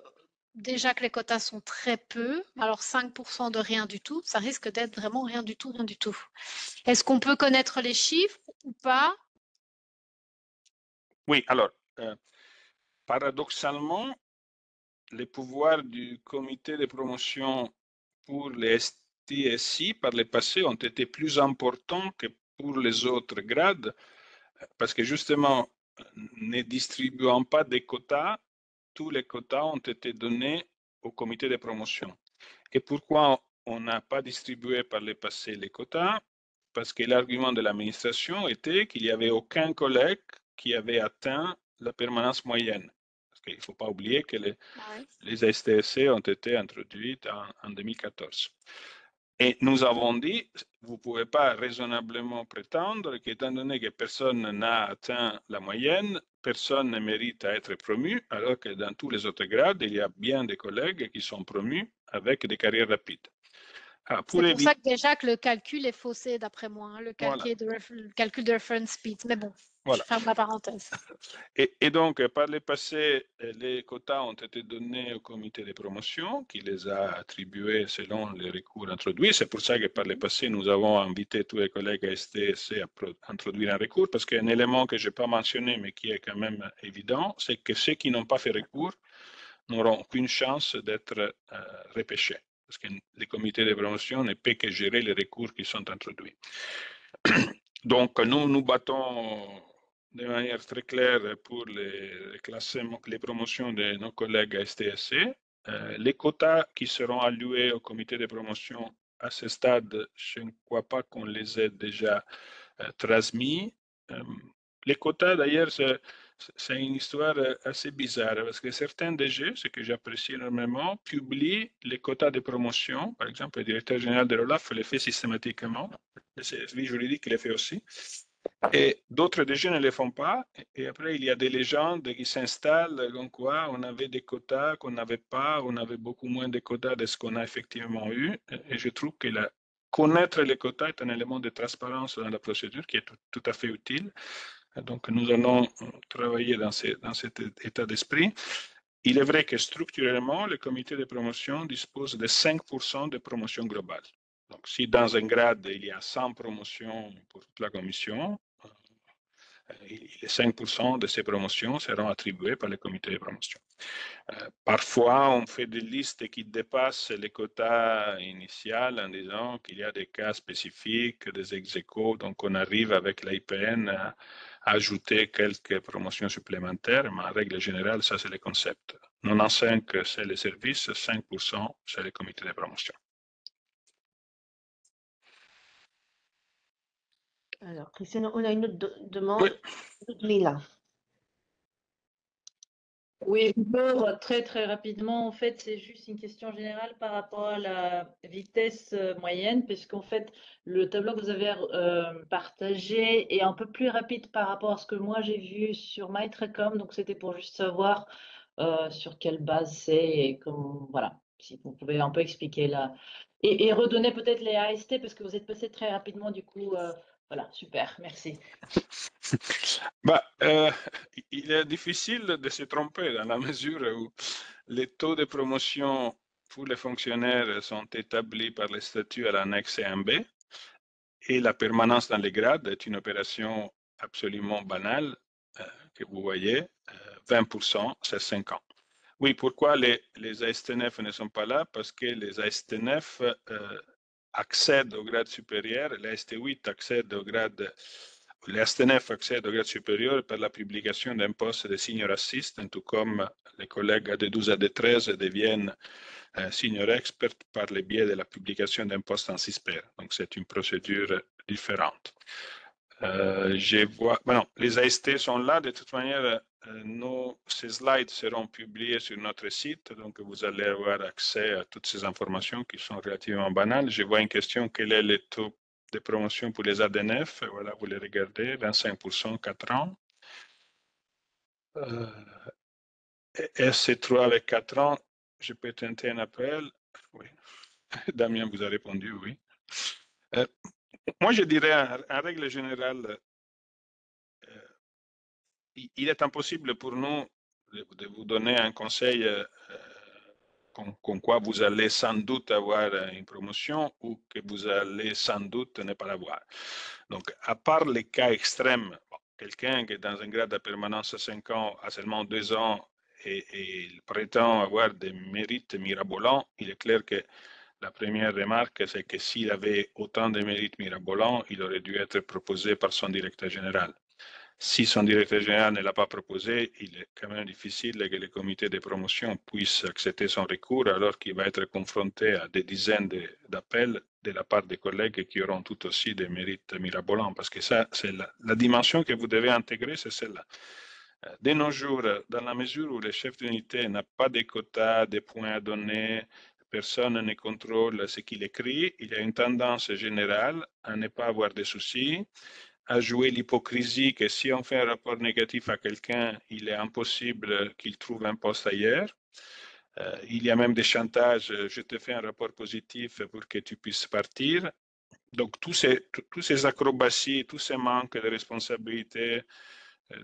déjà que les quotas sont très peu, alors 5% de rien du tout, ça risque d'être vraiment rien du tout, rien du tout. Est-ce qu'on peut connaître les chiffres ou pas? Oui, alors, euh, paradoxalement, les pouvoirs du comité de promotion pour les STSI par le passé ont été plus importants que pour les autres grades, parce que justement, ne distribuant pas des quotas, tous les quotas ont été donnés au comité de promotion. Et pourquoi on n'a pas distribué par le passé les quotas? Parce que l'argument de l'administration était qu'il n'y avait aucun collègue qui avait atteint la permanence moyenne. Parce qu'il ne faut pas oublier que les, ah les STSC ont été introduits en 2014. Et nous avons dit, vous ne pouvez pas raisonnablement prétendre qu'étant donné que personne n'a atteint la moyenne, personne ne mérite à être promu, alors que dans tous les autres grades, il y a bien des collègues qui sont promus avec des carrières rapides. Ah, C'est pour ça que déjà que le calcul est faussé d'après moi, hein, le, calcul de le calcul de reference speed. Mais bon, voilà. Je ferme la parenthèse. Et, donc, par le passé, les quotas ont été donnés au comité de promotion qui les a attribués selon les recours introduits. C'est pour ça que par le passé, nous avons invité tous les collègues à STSC à introduire un recours parce qu'un élément que je n'ai pas mentionné mais qui est quand même évident, c'est que ceux qui n'ont pas fait recours n'auront aucune chance d'être euh, repêchés parce que le comité de promotion ne peut que gérer les recours qui sont introduits. Donc, nous nous battons de manière très claire pour les, classements, les promotions de nos collègues à STSC. Euh, les quotas qui seront alloués au comité de promotion à ce stade, je ne crois pas qu'on les ait déjà euh, transmis. Euh, les quotas, d'ailleurs, c'est une histoire assez bizarre parce que certains DG, ce que j'apprécie énormément, publient les quotas de promotion. Par exemple, le directeur général de l'OLAF les fait systématiquement. Le service juridique les fait aussi. Et d'autres déjà ne le font pas. Et après, il y a des légendes qui s'installent, comme quoi on avait des quotas qu'on n'avait pas, on avait beaucoup moins de quotas de ce qu'on a effectivement eu. Et je trouve que connaître les quotas est un élément de transparence dans la procédure qui est tout, à fait utile. Donc, nous allons travailler dans cet état d'esprit. Il est vrai que structurellement, le comité de promotion dispose de 5% de promotion globale. Donc, si dans un grade, il y a 100 promotions pour toute la commission, euh, les 5% de ces promotions seront attribuées par le comité de promotion. Euh, parfois, on fait des listes qui dépassent les quotas initiaux en disant qu'il y a des cas spécifiques, des ex donc on arrive avec l'IPN à, ajouter quelques promotions supplémentaires, mais en règle générale, ça c'est le concept. 95, c'est les services, 5%, c'est le comité de promotion. Alors, Christiane, on a une autre demande. Oui. Oui, bonjour. Très, très rapidement, en fait, c'est juste une question générale par rapport à la vitesse euh, moyenne, puisqu'en fait, le tableau que vous avez euh, partagé est un peu plus rapide par rapport à ce que moi j'ai vu sur MyTracom. Donc, c'était pour juste savoir euh, sur quelle base c'est et comme, voilà, si vous pouvez un peu expliquer là. Et, et redonner peut-être les AST, parce que vous êtes passé très rapidement, du coup, voilà, super, merci. bah, euh, il est difficile de se tromper dans la mesure où les taux de promotion pour les fonctionnaires sont établis par les statuts à l'annexe 1B et la permanence dans les grades est une opération absolument banale euh, que vous voyez, 20%, c'est 5 ans. Oui, pourquoi les, les ASTNF ne sont pas là? Parce que les ASTNF euh, accède au grade supérieur, l'AST8 accède au grade, l'AST9 accède au grade supérieur par la publication d'un poste de senior assistant, tout comme les collègues AD12 et AD13 deviennent euh, senior expert par le biais de la publication d'un poste en CISPER. Donc, c'est une procédure différente. Euh, je vois, bon, les AST sont là. De toute manière, euh, nos, ces slides seront publiés sur notre site, donc vous allez avoir accès à toutes ces informations qui sont relativement banales. Je vois une question, quel est le taux des promotions pour les ADNF. Voilà, vous les regardez, 25%, 4 ans. Euh, SC3 avec 4 ans, je peux tenter un appel? Oui. Damien vous a répondu, oui. Euh, moi, je dirais, en, règle générale, euh, il est impossible pour nous de, vous donner un conseil euh, con, quoi vous allez sans doute avoir une promotion ou que vous allez sans doute ne pas l'avoir. Donc, à part les cas extrêmes, quelqu'un qui est dans un grade de permanence à 5 ans, à seulement 2 ans, et, il prétend avoir des mérites mirabolants, il est clair que la première remarque, c'est que s'il avait autant de mérites mirabolants, il aurait dû être proposé par son directeur général. Si son directeur général ne l'a pas proposé, il est quand même difficile que le comité de promotion puisse accepter son recours alors qu'il va être confronté à des dizaines d'appels de la part des collègues qui auront tout aussi des mérites mirabolants. Parce que ça, c'est la, dimension que vous devez intégrer, c'est celle-là. De nos jours, dans la mesure où le chef d'unité n'a pas de quotas, de points à donner, personne ne contrôle ce qu'il écrit, il y a une tendance générale à ne pas avoir de soucis, à jouer l'hypocrisie que si on fait un rapport négatif à quelqu'un, il est impossible qu'il trouve un poste ailleurs. Euh, il y a même des chantages, je te fais un rapport positif pour que tu puisses partir. Donc, tous ces, tous ces acrobaties, tous ces manques de responsabilité euh,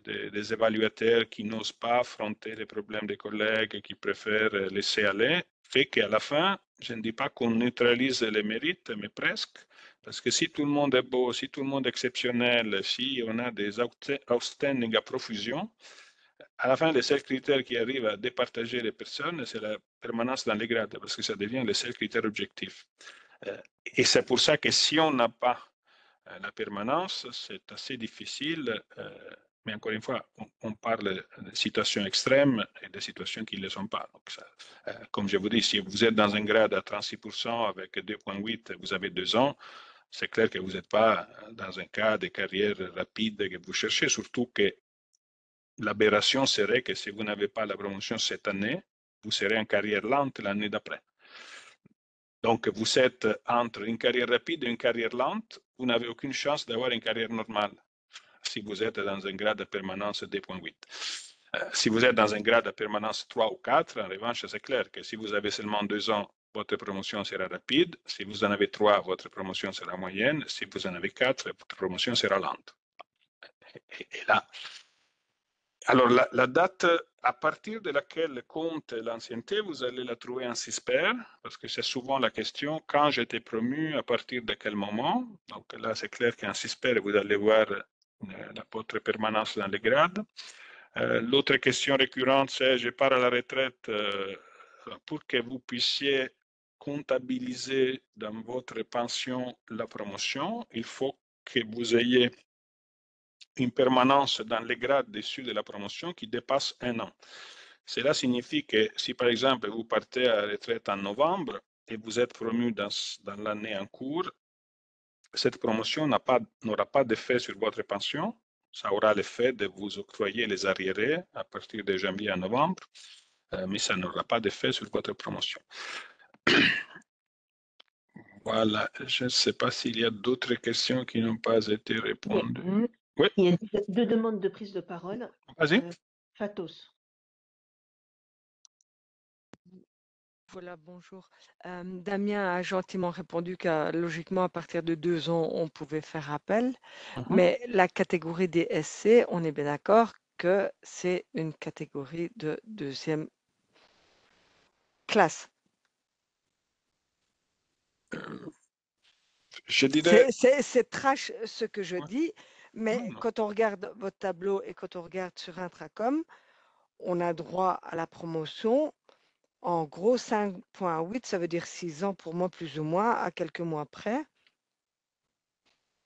des, des, évaluateurs qui n'osent pas affronter les problèmes des collègues et qui préfèrent laisser aller, fait qu'à la fin, je ne dis pas qu'on neutralise les mérites, mais presque, parce que si tout le monde est beau, si tout le monde est exceptionnel, si on a des outstanding à profusion, à la fin, les seuls critères qui arrivent à départager les personnes, c'est la permanence dans les grades, parce que ça devient le seul critère objectif. Euh, et c'est pour ça que si on n'a pas la permanence, c'est assez difficile mais encore une fois, on, parle de situations extrêmes et de situations qui ne le sont pas. Euh, comme je vous dis, si vous êtes dans un grade à 36% avec 2,8, vous avez deux ans, c'est clair que vous n'êtes pas dans un cas de carrière rapide que vous cherchez, surtout que l'aberration serait que si vous n'avez pas la promotion cette année, vous serez en carrière lente l'année d'après. Donc, vous êtes entre une carrière rapide et une carrière lente, vous n'avez aucune chance d'avoir une carrière normale si vous êtes dans un grade de permanence 2.8. Euh, si vous êtes dans un grade de permanence 3 ou 4, en revanche, c'est clair que si vous avez seulement deux ans, votre promotion sera rapide. Si vous en avez trois, votre promotion sera moyenne. Si vous en avez quatre, votre promotion sera lente. Et, là, alors la, date à partir de laquelle compte l'ancienneté, vous allez la trouver en CISPER, parce que c'est souvent la question, quand j'étais promu, à partir de quel moment? Donc là, c'est clair qu'en CISPER, vous allez voir votre permanence dans les grades. Euh, l'autre question récurrente, c'est je pars à la retraite euh, pour que vous puissiez comptabiliser dans votre pension la promotion. Il faut que vous ayez une permanence dans les grades dessus de la promotion qui dépasse un an. Cela signifie que si par exemple vous partez à la retraite en novembre et vous êtes promu dans, dans l'année en cours, cette promotion n'aura pas, d'effet sur votre pension. Ça aura l'effet de vous octroyer les arriérés à partir de janvier à novembre, euh, mais ça n'aura pas d'effet sur votre promotion. voilà, je ne sais pas s'il y a d'autres questions qui n'ont pas été répondues. Oui. Il y a deux demandes de prise de parole. Vas-y. Euh, Fatos. Voilà, bonjour. Damien a gentiment répondu que logiquement, à partir de deux ans, on pouvait faire appel. Mmh Mais la catégorie des SC, on est bien d'accord que c'est une catégorie de deuxième classe. je dirais. C'est trash ce que je dis, mais quand on regarde votre tableau et quand on regarde sur Intracom, on a droit à la promotion en gros, 5.8, ça veut dire 6 ans pour moi, plus ou moins, à quelques mois près.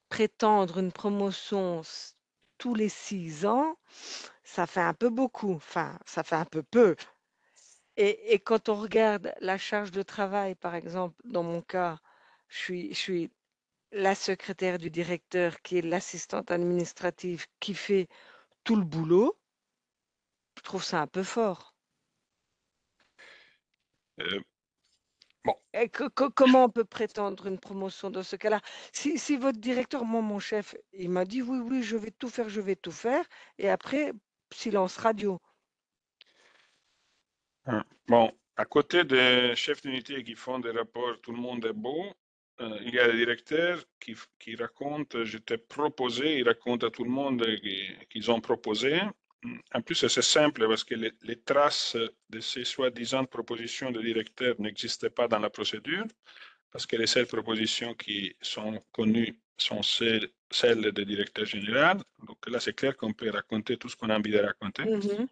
Prétendre une promotion tous les 6 ans, ça fait un peu beaucoup, enfin, ça fait un peu peu. Et, quand on regarde la charge de travail, par exemple, dans mon cas, je suis, je suis la secrétaire du directeur qui est l'assistante administrative qui fait tout le boulot, je trouve ça un peu fort. Euh, Bon. Et que- que- comment on peut prétendre une promotion dans ce cas-là? Si, si votre directeur, moi, mon chef, il m'a dit oui, oui, je vais tout faire, je vais tout faire, et après, silence radio. Hein. Bon, à côté des chefs d'unité qui font des rapports, tout le monde est beau. euh, il y a des directeurs qui, qui racontent, je t'ai proposé, ils racontent à tout le monde qui- qu'ils ont proposé. En plus, c'est simple parce que les, les traces de ces soi-disant propositions de directeurs n'existaient pas dans la procédure, parce que les seules propositions qui sont connues sont celles, celles du directeur général. Donc là, c'est clair qu'on peut raconter tout ce qu'on a envie de raconter. Mhm.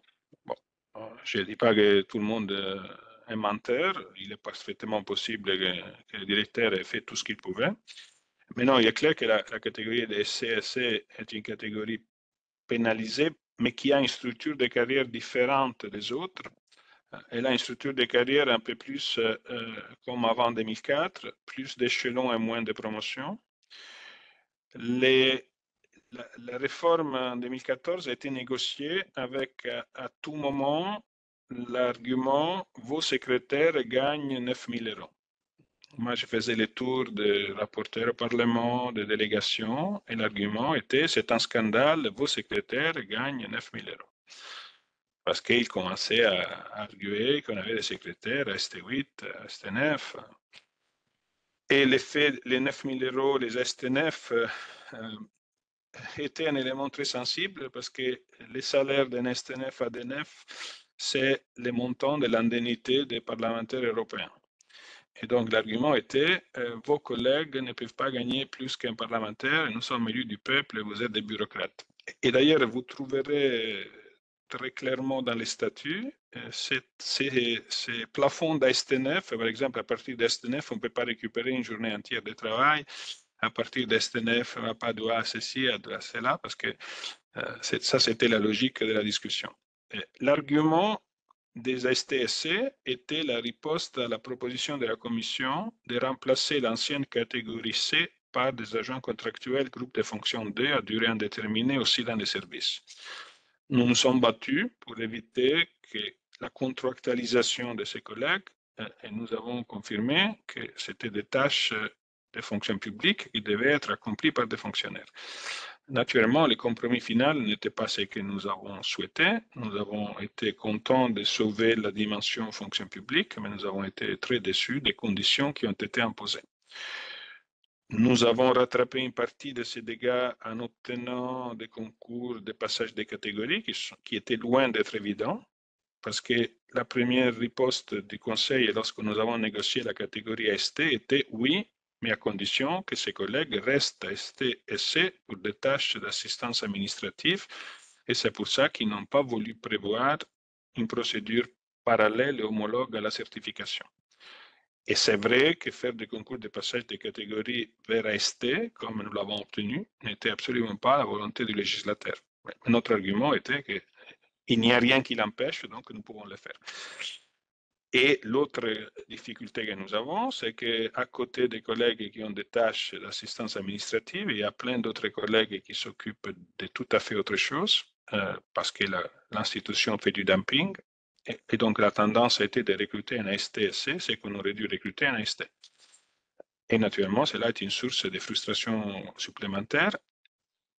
Euh, Je ne dis pas que tout le monde euh, est menteur. Il est parfaitement possible que, que le directeur ait fait tout ce qu'il pouvait. Mais non, il est clair que la, la catégorie des CSC est une catégorie pénalisée, mais qui a une structure de carrière différente des autres. Euh, Elle a une structure de carrière un peu plus euh, euh, comme avant 2004, plus d'échelons et moins de promotions. La, réforme en 2014 a été négociée avec à, à tout moment l'argument vos secrétaires gagnent 9 000 euros. Moi, je faisais le tour des rapporteurs au Parlement, des délégations, et l'argument était c'est un scandale, vos secrétaires gagnent 9 000 euros. Parce qu'ils commençaient à arguer qu'on avait des secrétaires à ST8, à ST9. Et les 9 000 euros, les ST9, euh, un élément très sensible parce que les salaires d'un ST9 à D9, c'est le montant de l'indemnité des parlementaires européens. Et donc l'argument était, euh, vos collègues ne peuvent pas gagner plus qu'un parlementaire, nous sommes élus du peuple et vous êtes des bureaucrates. Et d'ailleurs, vous trouverez très clairement dans les statuts, euh, ces, plafonds d'ST9, par exemple, à partir d'ST9, on ne peut pas récupérer une journée entière de travail, à partir d'ST9, on n'a pas droit à ceci, à droit à cela, parce que euh, ça, c'était la logique de la discussion. L'argument des STSC était la riposte à la proposition de la Commission de remplacer l'ancienne catégorie C par des agents contractuels groupe de fonction D à durée indéterminée aussi dans les services. Nous nous sommes battus pour éviter que la contractualisation de ces collègues, et nous avons confirmé que c'était des tâches de fonction publique qui devaient être accomplies par des fonctionnaires. Naturellement, le compromis final n'était pas ce que nous avons souhaité. Nous avons été contents de sauver la dimension fonction publique, mais nous avons été très déçus des conditions qui ont été imposées. Nous avons rattrapé une partie de ces dégâts en obtenant des concours de passage des catégories qui, étaient loin d'être évidents, parce que la première riposte du Conseil, lorsque nous avons négocié la catégorie ST, était oui, mais à condition que ses collègues restent à ST et C pour des tâches d'assistance administrative. Et c'est pour ça qu'ils n'ont pas voulu prévoir une procédure parallèle et homologue à la certification. Et c'est vrai que faire des concours de passage de catégorie vers ST, comme nous l'avons obtenu, n'était absolument pas la volonté du législateur. Notre argument était qu'il n'y a rien qui l'empêche, donc nous pouvons le faire. Et l'autre difficulté que nous avons, c'est qu'à côté des collègues qui ont des tâches d'assistance administrative, il y a plein d'autres collègues qui s'occupent de tout à fait autre chose, euh, parce que l'institution fait du dumping. Et, donc la tendance a été de recruter un STSC, c'est qu'on aurait dû recruter un ST. Et naturellement, cela est une source de frustration supplémentaire.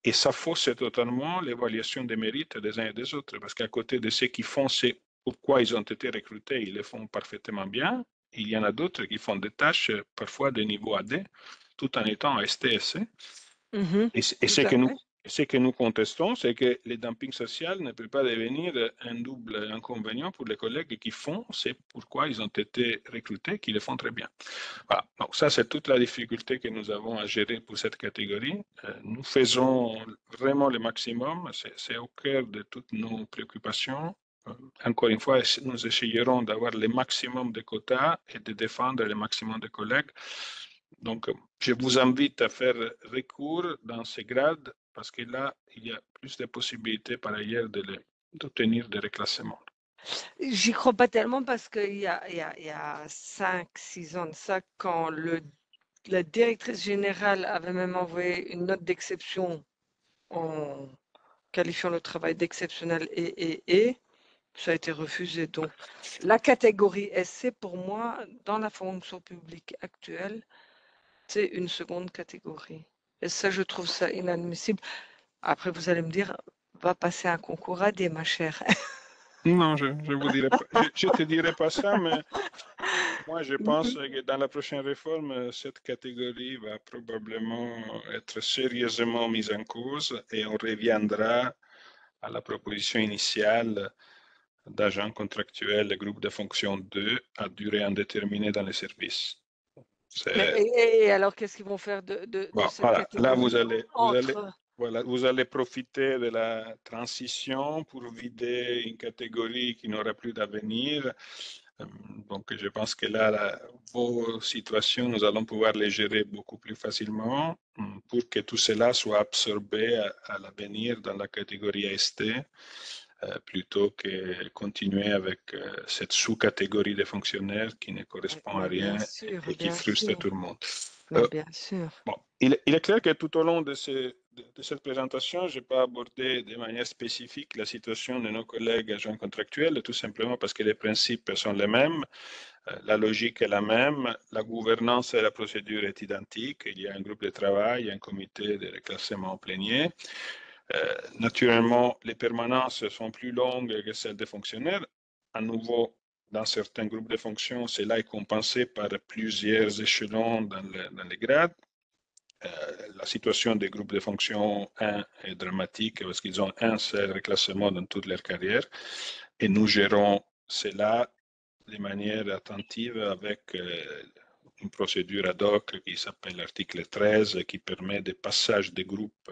Et ça fausse totalement l'évaluation des mérites des uns et des autres, parce qu'à côté de ceux qui font ces pourquoi ils ont été recrutés, ils le font parfaitement bien. Il y en a d'autres qui font des tâches parfois de niveau AD, tout en étant STSC. Mm -hmm. Et, et ce, que nous, ce que nous contestons, c'est que le dumping social ne peut pas devenir un double inconvénient pour les collègues qui font, c'est pourquoi ils ont été recrutés, qui le font très bien. Voilà. Donc ça, c'est toute la difficulté que nous avons à gérer pour cette catégorie. Euh, nous faisons vraiment le maximum, c'est au cœur de toutes nos préoccupations encore une fois, nous essayerons d'avoir le maximum de quotas et de défendre le maximum de collègues. Donc, je vous invite à faire recours dans ces grades parce que là, il y a plus de possibilités par ailleurs d'obtenir de des reclassements. J'y crois pas tellement parce qu'il y a, a, il y a 5, 6 ans de ça, quand le, la directrice générale avait même envoyé une note d'exception en qualifiant le travail d'exceptionnel et, et, et, ça a été refusé. Donc, la catégorie SC, pour moi, dans la fonction publique actuelle, c'est une seconde catégorie. Et ça, je trouve ça inadmissible. Après, vous allez me dire, va passer un concours à des, ma chère. Non, je ne vous dirai pas, je, te dirai pas ça, mais moi, je pense que dans la prochaine réforme, cette catégorie va probablement être sérieusement mise en cause et on reviendra à la proposition initiale d'agents contractuels groupe de fonction 2 à durée indéterminée dans les services. Et, alors, qu'est-ce qu'ils vont faire de, de, voilà. Là, vous allez, vous allez, voilà, vous allez profiter de la transition pour vider une catégorie qui n'aura plus d'avenir. Euh, donc, je pense que là, vos situations, nous allons pouvoir les gérer beaucoup plus facilement hum, pour que tout cela soit absorbé à, à l'avenir dans la catégorie euh, plutôt que continuer avec euh, cette sous-catégorie de fonctionnaires qui ne correspond à rien et qui frustre tout le monde. Euh, bien sûr. Bon, il, il, est clair que tout au long de, ce, de, cette présentation, je n'ai pas abordé de manière spécifique la situation de nos collègues agents contractuels, tout simplement parce que les principes sont les mêmes, la logique est la même, la gouvernance et la procédure est identique, il y a un groupe de travail, un comité de reclassement plénier. Euh, naturellement, les permanences sont plus longues que celles des fonctionnaires. À nouveau, dans certains groupes de fonctions, cela est compensé par plusieurs échelons dans, les grades. Euh, la situation des groupes de fonctions 1 est dramatique parce qu'ils ont un seul reclassement dans toute leur carrière et nous gérons cela de manière attentive avec euh, une procédure ad hoc qui s'appelle l'article 13 qui permet des passages de groupes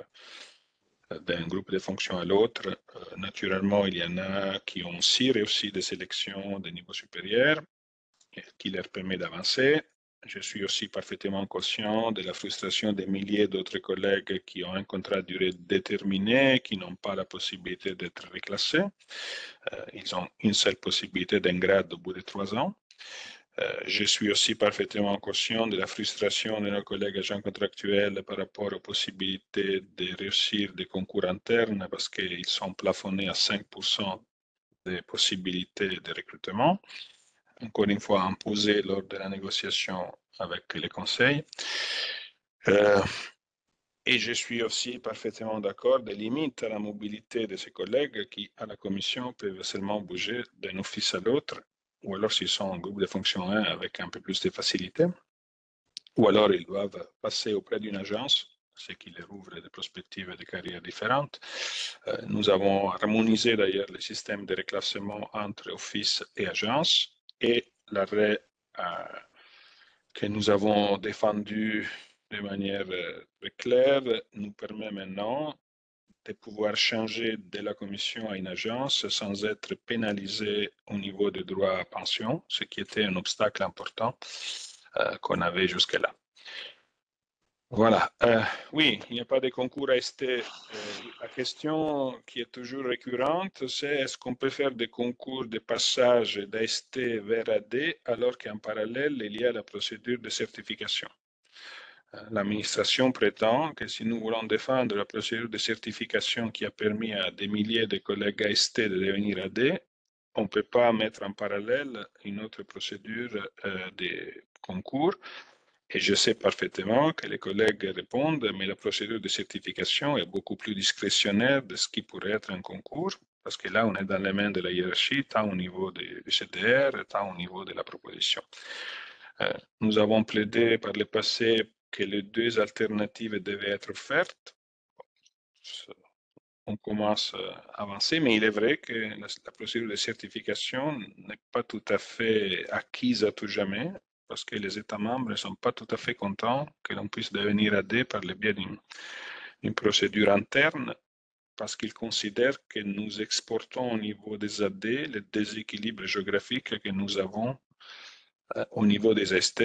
d'un groupe de fonctions à l'autre. Euh, naturellement, il y en a qui ont aussi réussi des sélections de niveau supérieur, qui leur permet d'avancer. Je suis aussi parfaitement conscient de la frustration des milliers d'autres collègues qui ont un contrat de durée déterminée, qui n'ont pas la possibilité d'être reclassés. Euh, ils ont une seule possibilité d'un grade au bout de trois ans. Euh, je suis aussi parfaitement conscient de la frustration de nos collègues agents contractuels par rapport aux possibilités de réussir des concours internes parce qu'ils sont plafonnés à 5% des possibilités de recrutement, encore une fois imposées lors de la négociation avec les conseils. Euh, et je suis aussi parfaitement d'accord des limites à la mobilité de ces collègues qui, à la commission, peuvent seulement bouger d'un office à l'autre ou alors s'ils sont en groupe de fonction 1 avec un peu plus de facilité, ou alors ils doivent passer auprès d'une agence, ce qui leur ouvre des perspectives de carrière différentes. Euh, nous avons harmonisé d'ailleurs le système de reclassement entre office et agence et l'arrêt euh, que nous avons défendu de manière euh, très claire nous permet maintenant de pouvoir changer de la commission à une agence sans être pénalisé au niveau des droits à pension, ce qui était un obstacle important euh, qu'on avait jusque-là. Voilà. Euh, oui, il n'y a pas de concours AST. Euh, la question qui est toujours récurrente, c'est est-ce qu'on peut faire des concours de passage d'AST vers AD alors qu'en parallèle, il y a la procédure de certification? L'administration prétend que si nous voulons défendre la procédure de certification qui a permis à des milliers de collègues AST de devenir AD, on ne peut pas mettre en parallèle une autre procédure euh, de concours. Et je sais parfaitement que les collègues répondent, mais la procédure de certification est beaucoup plus discrétionnaire de ce qui pourrait être un concours, parce que là, on est dans les mains de la hiérarchie, tant au niveau du CDR, tant au niveau de la proposition. Euh, nous avons plaidé par le passé que les deux alternatives devaient être offertes. On commence à avancer, mais il est vrai que la, procédure de certification n'est pas tout à fait acquise à tout jamais, parce que les États membres ne sont pas tout à fait contents que l'on puisse devenir AD par le biais d'une procédure interne, parce qu'ils considèrent que nous exportons au niveau des AD le déséquilibre géographique que nous avons euh, au niveau des ST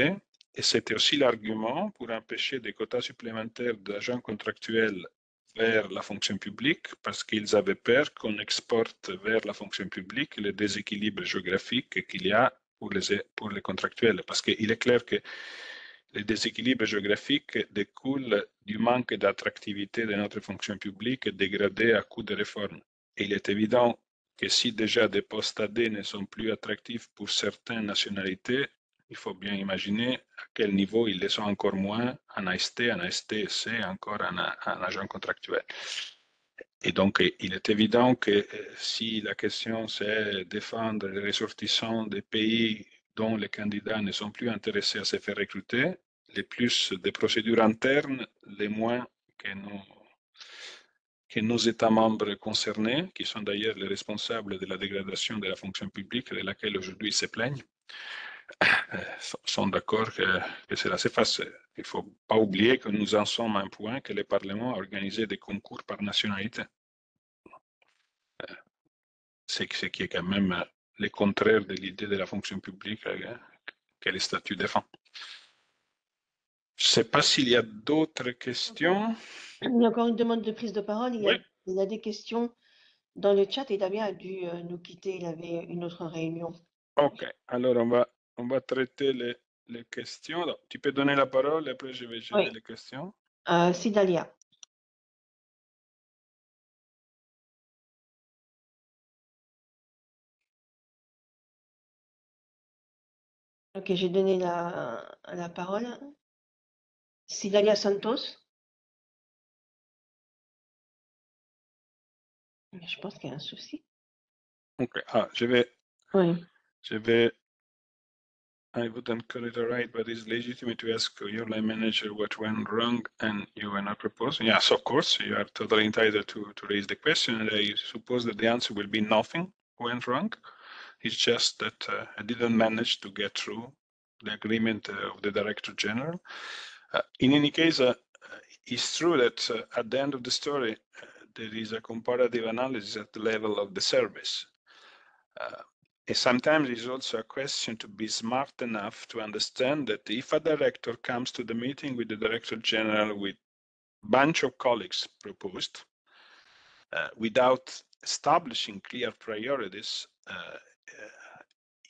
et c'était aussi l'argument pour empêcher des quotas supplémentaires d'agents contractuels vers la fonction publique parce qu'ils avaient peur qu'on exporte vers la fonction publique le déséquilibre géographique qu'il y a pour les, pour les contractuels. Parce qu'il est clair que le déséquilibre géographique découle du manque d'attractivité de notre fonction publique dégradée à coup de réformes. Et il est évident que si déjà des postes AD ne sont plus attractifs pour certaines nationalités, il faut bien imaginer à quel niveau ils le sont encore moins en AST, en AST, encore en, en agent contractuel. Et donc, il est évident que euh, si la question c'est défendre les ressortissants des pays dont les candidats ne sont plus intéressés à se faire recruter, les plus des procédures internes, les moins que nos, que nos États membres concernés, qui sont d'ailleurs les responsables de la dégradation de la fonction publique de laquelle aujourd'hui ils se plaignent, sont d'accord que, que, cela se fasse. Il ne faut pas oublier que nous en sommes à un point que le Parlement a organisé des concours par nationalité. Euh, c'est ce qui est quand même le contraire de l'idée de la fonction publique euh, que le statut défend. Je ne sais pas s'il y a d'autres questions. Il y a encore une demande de prise de parole. Il y a, Oui. il y a des questions dans le chat et Damien a dû euh, nous quitter. Il avait une autre réunion. Ok, alors on va, on va traiter les, les questions. Alors, tu peux donner la parole et après je vais gérer Oui. les questions. Euh, Sidalia. Ok, j'ai donné la, la parole. Sidalia Santos. Je pense qu'il y a un souci. Ok, ah, je vais, Oui. je vais, I wouldn't call it a right, but it's legitimate to ask your line manager what went wrong and you were not proposing. Yes, of course, you are totally entitled to, to raise the question and I suppose that the answer will be nothing went wrong. It's just that uh, I didn't manage to get through the agreement uh, of the Director General. Uh, in any case, uh, it's true that uh, at the end of the story, uh, there is a comparative analysis at the level of the service. Sometimes it's also a question to be smart enough to understand that if a director comes to the meeting with the director general with bunch of colleagues proposed, uh, without establishing clear priorities, uh,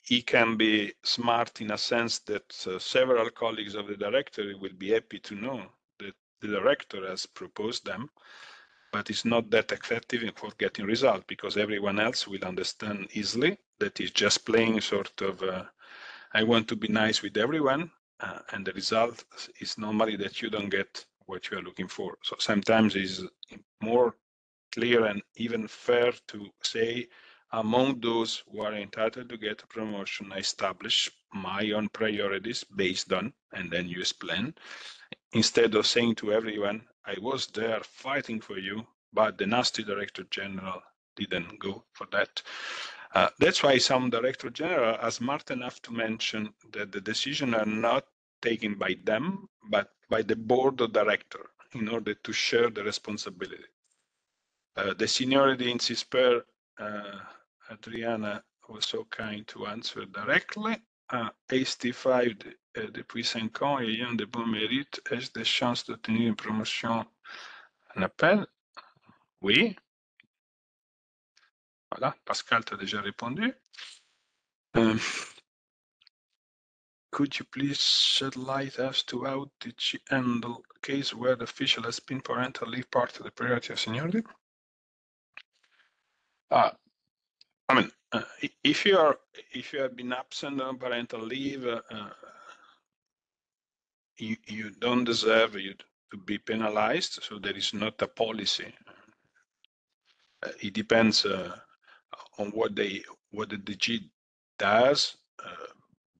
he can be smart in a sense that uh, several colleagues of the directory will be happy to know that the director has proposed them, but it's not that effective for getting results because everyone else will understand easily that it's just playing sort of uh, I want to be nice with everyone, uh, and the result is normally that you don't get what you are looking for. So sometimes it's more clear and even fair to say among those who are entitled to get a promotion, I establish my own priorities based on, and then you explain, instead of saying to everyone, I was there fighting for you, but the nasty director general didn't go for that. Uh, that's why some director general are smart enough to mention that the decisions are not taken by them, but by the board of director in order to share the responsibility. Uh, the seniority in Sysper, uh, Adriana was so kind to answer directly. Uh, ST5 de- euh, depuis 5 ans ayant de bons mérites, est-ce des chances une promotion en appel? Oui. Voilà, Pascal t'a déjà répondu. Um, could you please shed light as to how did she handle a case where the official has been parental leave part of the priority of seniority? Uh, I mean, uh, if you are if you have been absent on parental leave, uh, uh, you you don't deserve you to be penalized. So there is not a policy. Uh, it depends uh, on what they what the DG does. Uh,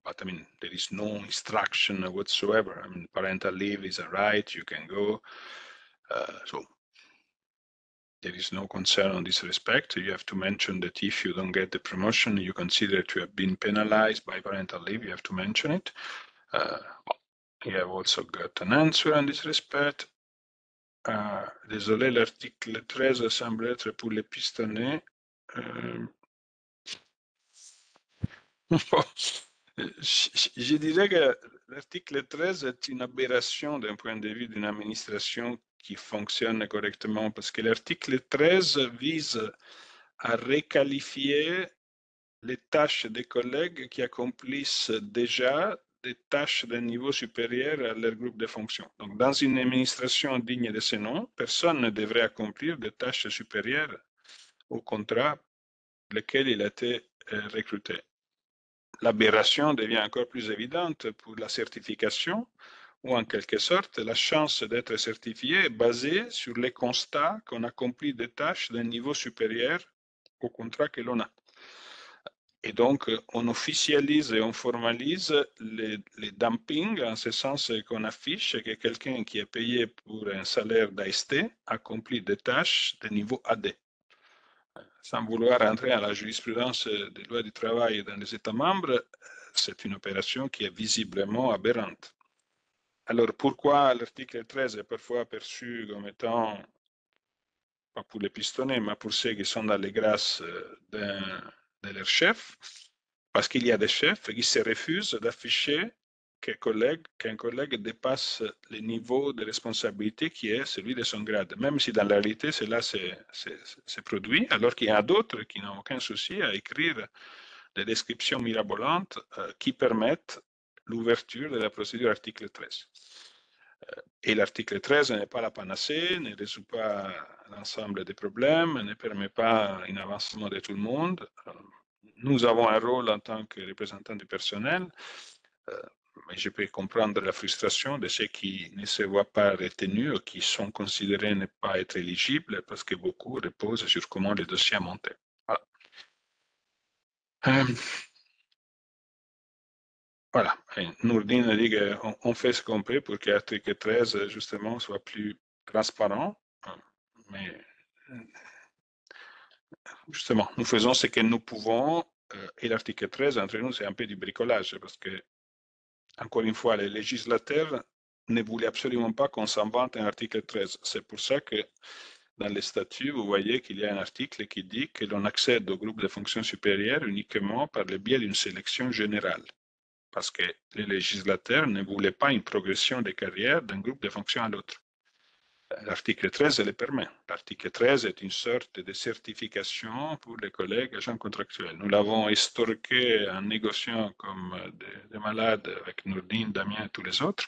but I mean, there is no instruction whatsoever. I mean, parental leave is a right. You can go. Uh, so there is no concern on this respect. You have to mention that if you don't get the promotion, you consider to have been penalized by parental leave. You have to mention it. Uh, you have also got an answer on this respect. Désolé, l'article 13 semble être pour les pistonnés. Euh, je, dirais que l'article 13 est une aberration d'un point de vue d'une administration qui fonctionne correctement parce que l'article 13 vise à requalifier les tâches des collègues qui accomplissent déjà des tâches d'un niveau supérieur à leur groupe de fonctions. Donc, dans une administration digne de ce nom, personne ne devrait accomplir des tâches supérieures au contrat lequel il a été recruté. L'aberration devient encore plus évidente pour la certification, où en quelque sorte, la chance d'être certifié est basée sur les constats qu'on accomplit des tâches d'un niveau supérieur au contrat que l'on a. Et donc, on officialise et on formalise les, les dumpings en ce sens qu'on affiche que quelqu'un qui est payé pour un salaire d'AST accomplit des tâches de niveau AD. Sans vouloir entrer à la jurisprudence des lois du travail dans les États membres, c'est une opération qui est visiblement aberrante. Alors, pourquoi l'article 13 est parfois perçu comme étant, pas pour les pistonnés, mais pour ceux qui sont dans les grâces d'un de leur chef, parce qu'il y a des chefs qui se refusent d'afficher qu'un collègue, dépasse le niveau de responsabilité qui est celui de son grade, même si dans la réalité cela se produit, alors qu'il y a d'autres qui n'ont aucun souci à écrire des descriptions mirabolantes euh, qui permettent l'ouverture de la procédure article 13. Euh, et l'article 13 n'est pas la panacée, ne résout pas l'ensemble des problèmes, ne permet pas un avancement de tout le monde. Euh, nous avons un rôle en tant que représentants du personnel, mais je peux comprendre la frustration de ceux qui ne se voient pas retenus ou qui sont considérés ne pas être éligibles parce que beaucoup reposent sur comment le dossier a monté. Voilà. Voilà, Nourdine dit qu'on on fait ce qu'on peut pour que l'article 13, justement, soit plus transparent. Mais justement, nous faisons ce que nous pouvons. Euh, et l'article 13, entre nous, c'est un peu du bricolage parce que, encore une fois, les législateurs ne voulaient absolument pas qu'on s'invente un article 13. C'est pour ça que dans les statuts, vous voyez qu'il y a un article qui dit que l'on accède au groupe de fonctions supérieures uniquement par le biais d'une sélection générale parce que les législateurs ne voulaient pas une progression de carrière d'un groupe de fonctions à l'autre. L'article 13 le permet. L'article 13 est une sorte de certification pour les collègues agents contractuels. Nous l'avons estorqué en négociant comme des, malades avec Nourdine, Damien et tous les autres.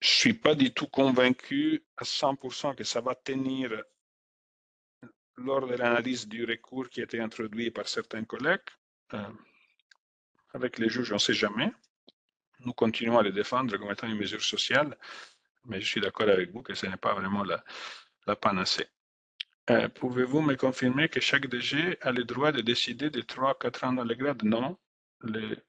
Je ne suis pas du tout convaincu à 100% que ça va tenir lors de l'analyse du recours qui a été introduit par certains collègues. Euh, avec les juges, on ne sait jamais. Nous continuons à les défendre comme étant une mesure sociale, mais je suis d'accord avec vous que ce n'est pas vraiment la, panacée. Euh, pouvez-vous me confirmer que chaque DG a le droit de décider de 3 à 4 ans dans le grade? Non.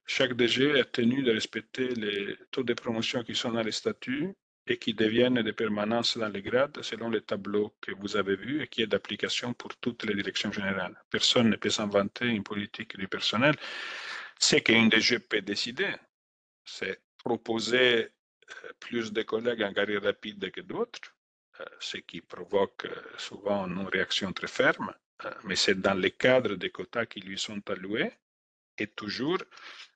chaque DG est tenu de respecter les taux de promotion qui sont dans les statuts et qui deviennent des permanences dans les grades selon les tableaux que vous avez vus et qui est d'application pour toutes les directions générales. Personne ne peut s'inventer une politique du personnel. Ce qu'une DG peut décider, c'est proposer plus de collègues en carrière rapide que d'autres, euh, ce qui provoque euh, souvent une réaction très ferme, mais c'est dans le cadre des quotas qui lui sont alloués et toujours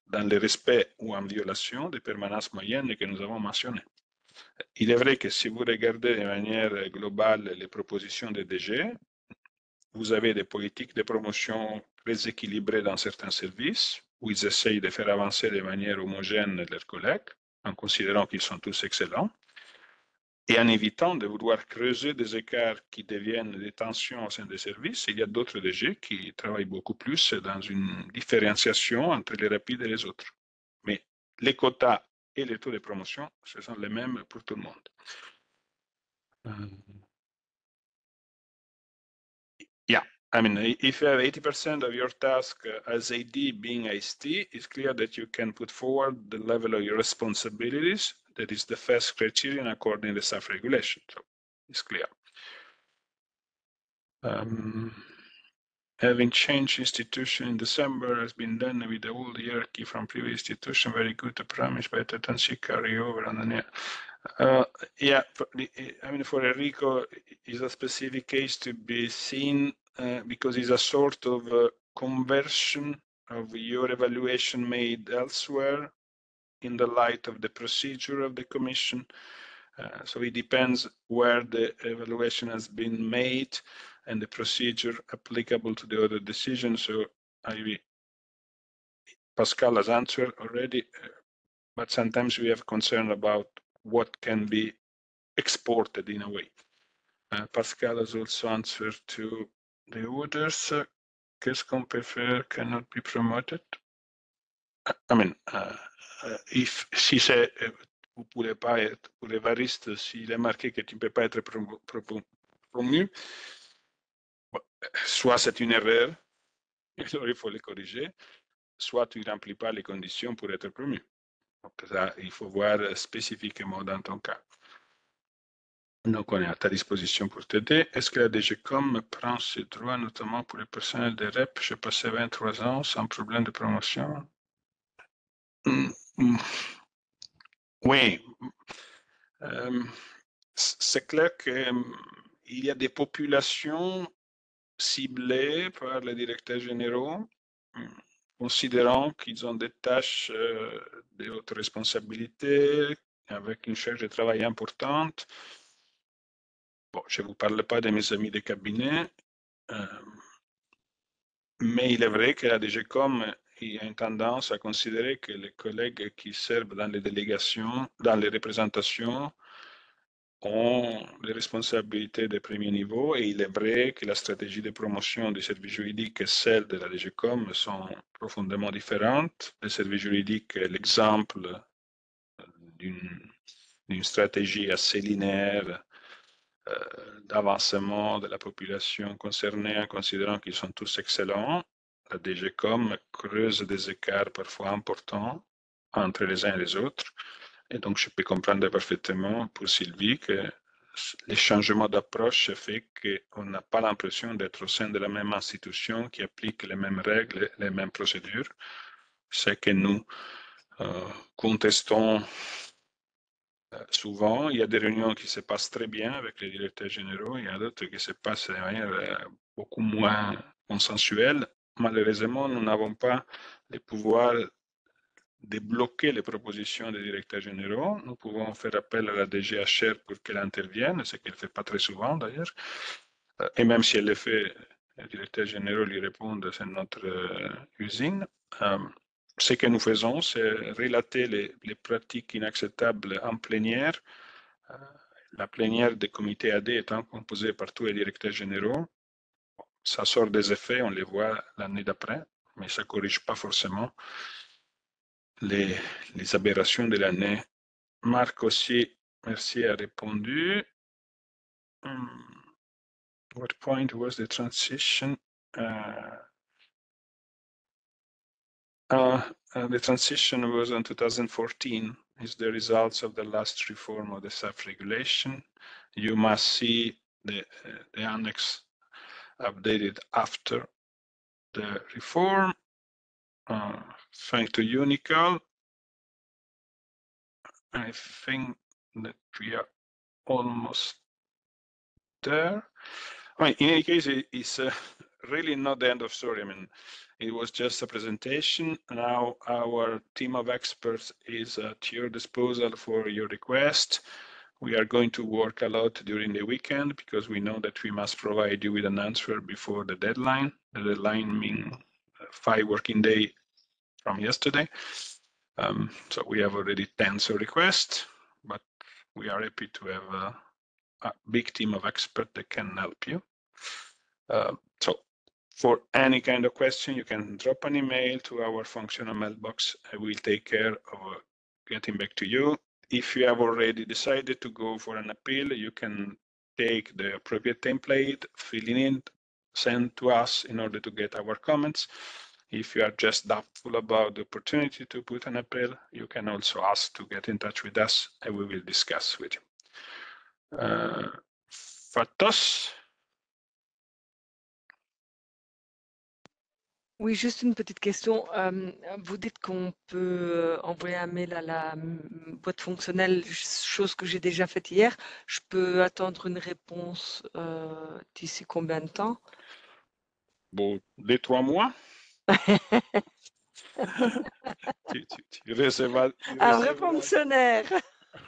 dans le respect ou en violation des permanences moyennes que nous avons mentionnées. Il est vrai que si vous regardez de manière globale les propositions des DG, vous avez des politiques de promotion très équilibrées dans certains services, où ils essayent de faire avancer de manière homogène leurs collègues, en considérant qu'ils sont tous excellents, et en évitant de vouloir creuser des écarts qui deviennent des tensions au sein des services. Il y a d'autres DG qui travaillent beaucoup plus dans une différenciation entre les rapides et les autres. Mais les quotas et les taux de promotion, ce sont les mêmes pour tout le monde. I mean, if you have 80% of your task as AD being AST, it's clear that you can put forward the level of your responsibilities. That is the first criterion according to the staff regulation. So it's clear. Um, having changed institution in December has been done with the old hierarchy from previous institution. Very good to promise, but tendency carry over on the new. Uh, yeah, I mean, for Enrico, is a specific case to be seen because it's a sort of a conversion of your evaluation made elsewhere in the light of the procedure of the commission. Uh, so it depends where the evaluation has been made and the procedure applicable to the other decision. So I, Pascal has answered already, uh, but sometimes we have concern about what can be exported in a way. Uh, Pascal has also answered to the orders. qu'est-ce qu'on peut faire cannot be promoted? I mean, uh, if, si c'est, vous pouvez pas être, pour les varistes, s'il est marqué que tu ne peux pas être promu soit c'est une erreur, alors il faut le corriger, soit tu ne remplis pas les conditions pour être promu. Donc ça, il faut voir spécifiquement dans ton cas. Donc, on est à ta disposition pour t'aider. Est-ce que la DGCOM prend ses droits, notamment pour le personnel des REP J'ai passé 23 ans sans problème de promotion. Oui. Euh, c'est clair qu'il y a des populations ciblés par les directeurs généraux, considérant qu'ils ont des tâches euh, de haute responsabilité, avec une charge de travail importante. Bon, je ne vous parle pas de mes amis de cabinet, euh, mais il est vrai que la DGCOM y a une tendance à considérer que les collègues qui servent dans les délégations, dans les représentations, ont les responsabilités de premier niveau et il est vrai que la stratégie de promotion du service juridique et celle de la DGCOM sont profondément différentes. Le service juridique est l'exemple d'une stratégie assez linéaire euh, d'avancement de la population concernée en considérant qu'ils sont tous excellents. La DGCOM creuse des écarts parfois importants entre les uns et les autres. Et donc, je peux comprendre parfaitement pour Sylvie que les changements d'approche fait qu'on n'a pas l'impression d'être au sein de la même institution qui applique les mêmes règles, les mêmes procédures. C'est que nous euh, contestons euh, souvent. Il y a des réunions qui se passent très bien avec les directeurs généraux, il y a d'autres qui se passent de manière euh, beaucoup moins consensuelle. Malheureusement, nous n'avons pas le pouvoir de bloquer les propositions des directeurs généraux. Nous pouvons faire appel à la DGHR pour qu'elle intervienne, ce qu'elle ne fait pas très souvent d'ailleurs. Euh, et même si elle le fait, les directeurs généraux lui répondent, c'est notre euh, usine. Euh, ce que nous faisons, c'est relater les, pratiques inacceptables en plénière. la plénière des comités AD étant composée par tous les directeurs généraux. Ça sort des effets, on les voit l'année d'après, mais ça ne corrige pas forcément les, aberrations de l'année. Marc aussi, merci, a répondu. Um, what point was the transition? Uh, uh, uh, the transition was in 2014 is the results of the last reform of the staff regulation. You must see the, uh, the annex updated after the reform uh, thanks to Unical. I think that we are almost there. I mean, in any case, it, it's uh, really not the end of story. I mean, it was just a presentation. Now our team of experts is at your disposal for your request. We are going to work a lot during the weekend because we know that we must provide you with an answer before the deadline. The deadline means five working day from yesterday. Um, so we have already tens of requests, but we are happy to have a, a big team of experts that can help you. Uh, so for any kind of question, you can drop an email to our functional mailbox. I will take care of getting back to you. If you have already decided to go for an appeal, you can take the appropriate template, fill it in, send to us in order to get our comments. If you are just doubtful about the opportunity to put an appeal, you can also ask to get in touch with us and we will discuss with you. Uh, Fatos Oui, juste une petite question. Euh, vous dites qu'on peut envoyer un mail à la boîte fonctionnelle, chose que j'ai déjà faite hier. Je peux attendre une réponse euh, d'ici combien de temps? Bon, des trois mois tu, tu, tu recevras, tu Un vrai fonctionnaire.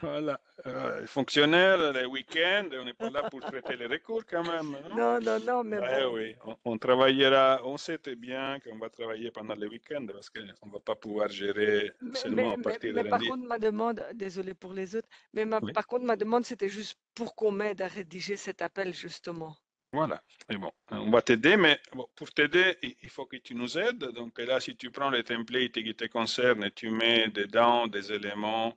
Voilà. Euh, les fonctionnaires, les week-ends, on n'est pas là pour traiter les recours quand même. hein. Non, non, non, mais bon. oui, on, on travaillera, on sait très bien qu'on va travailler pendant les week-ends parce qu'on ne va pas pouvoir gérer Mais, seulement mais- à partir mais de par lundi. contre, ma demande, désolé pour les autres, mais ma- Oui. par contre, ma demande, c'était juste pour qu'on m'aide à rédiger cet appel, justement. Voilà. Mais bon, on va t'aider, mais bon, pour t'aider, il faut que tu nous aides. Donc là, si tu prends les templates qui te concernent et tu mets dedans des éléments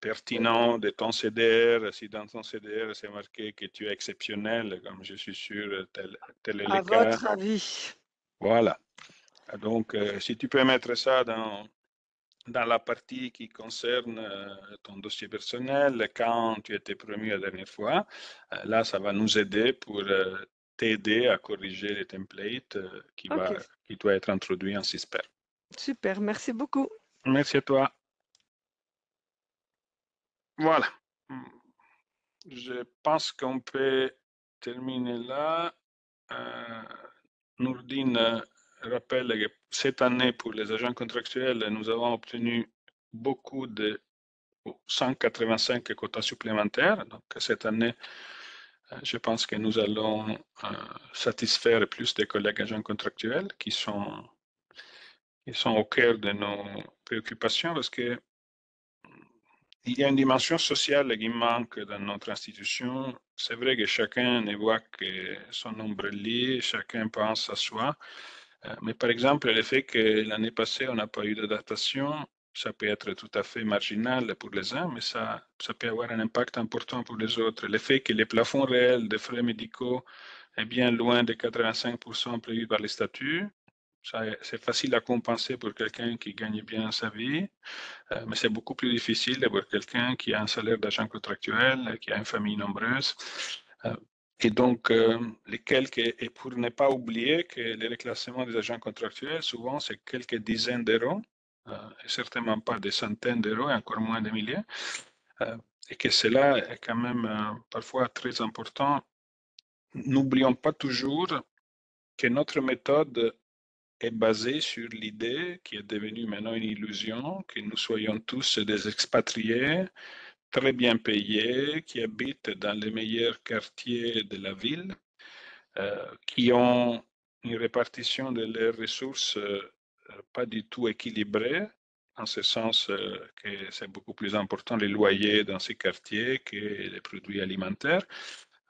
pertinents de ton CDR, si dans ton CDR c'est marqué que tu es exceptionnel, comme je suis sûr, tel, tel est le À cas. votre avis. Voilà. Donc, euh, si tu peux mettre ça dans, dans la partie qui concerne euh, ton dossier personnel, quand tu étais promu la dernière fois, euh, là, ça va nous aider pour t'aider à corriger les templates qui, va, qui doit être introduit en CISPER. Super, merci beaucoup. Merci à toi. Voilà. Je pense qu'on peut terminer là. Euh, Nourdine euh, rappelle que cette année, pour les agents contractuels, nous avons obtenu beaucoup de 185 quotas supplémentaires. Donc, cette année, euh, je pense que nous allons euh, satisfaire plus des collègues agents contractuels qui sont, qui sont au cœur de nos préoccupations parce que il y a une dimension sociale qui manque dans notre institution. C'est vrai que chacun ne voit que son nombril, chacun pense à soi. Euh, Mais par exemple, le fait que l'année passée, on n'a pas eu d'adaptation, ça peut être tout à fait marginal pour les uns, mais ça, ça peut avoir un impact important pour les autres. Le fait que les plafonds réels des frais médicaux est bien loin des 85% prévus par les statuts, c'est facile à compenser pour quelqu'un qui gagne bien sa vie, euh, mais c'est beaucoup plus difficile pour quelqu'un qui a un salaire d'agent contractuel, qui a une famille nombreuse. Euh, et donc, euh, les quelques, et pour ne pas oublier que les reclassements des agents contractuels, souvent, c'est quelques dizaines d'euros, et certainement pas des centaines d'euros, et encore moins des milliers, et que cela est quand même parfois très important. N'oublions pas toujours que notre méthode est basée sur l'idée qui est devenue maintenant une illusion, que nous soyons tous des expatriés très bien payés, qui habitent dans les meilleurs quartiers de la ville, euh, qui ont une répartition de leurs ressources euh, pas du tout équilibrée, en ce sens euh, que c'est beaucoup plus important les loyers dans ces quartiers que les produits alimentaires,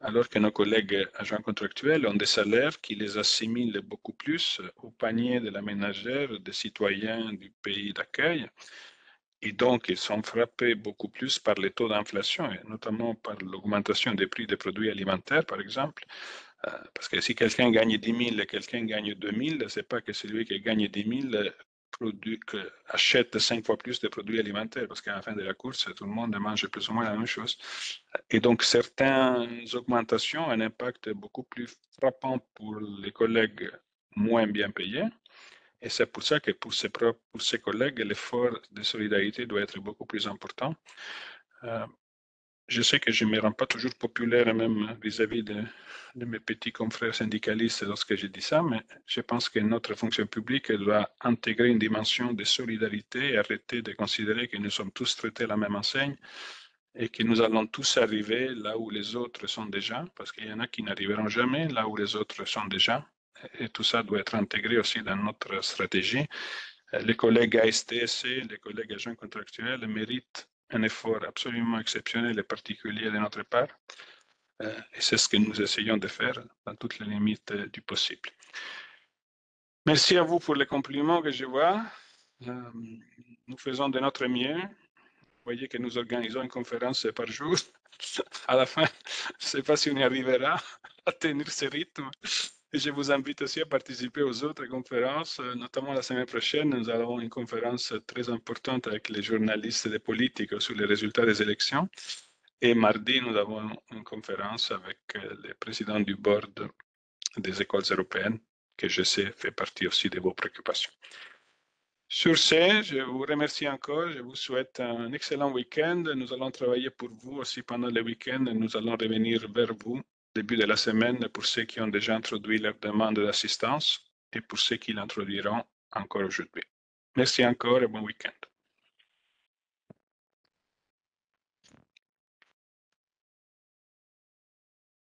alors que nos collègues agents contractuels ont des salaires qui les assimilent beaucoup plus au panier de la ménagère des citoyens du pays d'accueil. Et donc, ils sont frappés beaucoup plus par les taux d'inflation, et notamment par l'augmentation des prix des produits alimentaires, par exemple. Euh, parce que si quelqu'un gagne 10 000 et quelqu'un gagne 2 000, ce n'est pas que celui qui gagne 10 000 produit, que achète cinq fois plus de produits alimentaires, parce qu'à la fin de la course, tout le monde mange plus ou moins la même chose. Et donc, certaines augmentations ont un impact beaucoup plus frappant pour les collègues moins bien payés. Et c'est pour ça que pour ces, pour ces collègues, l'effort de solidarité doit être beaucoup plus important. Euh, je sais que je ne me rends pas toujours populaire même vis-à-vis de, de, mes petits confrères syndicalistes lorsque je dis ça, mais je pense que notre fonction publique doit intégrer une dimension de solidarité et arrêter de considérer que nous sommes tous traités à la même enseigne et que nous allons tous arriver là où les autres sont déjà, parce qu'il y en a qui n'arriveront jamais là où les autres sont déjà. Et tout ça doit être intégré aussi dans notre stratégie. Les collègues ASTSC, les collègues agents contractuels méritent un effort absolument exceptionnel et particulier de notre part. Et c'est ce que nous essayons de faire dans toutes les limites du possible. Merci à vous pour les compliments que je vois. Nous faisons de notre mieux. Vous voyez que nous organisons une conférence par jour. À la fin, je ne sais pas si on y arrivera à tenir ce rythme. Et je vous invite aussi à participer aux autres conférences, notamment la semaine prochaine. Nous avons une conférence très importante avec les journalistes des politiques sur les résultats des élections. Et mardi, nous avons une conférence avec le président du board des écoles européennes, que je sais fait partie aussi de vos préoccupations. Sur ce, je vous remercie encore. Je vous souhaite un excellent week-end. Nous allons travailler pour vous aussi pendant le week-end. Nous allons revenir vers vous début de la semaine pour ceux qui ont déjà introduit leur demande d'assistance et pour ceux qui l'introduiront encore aujourd'hui. Merci encore et bon week-end.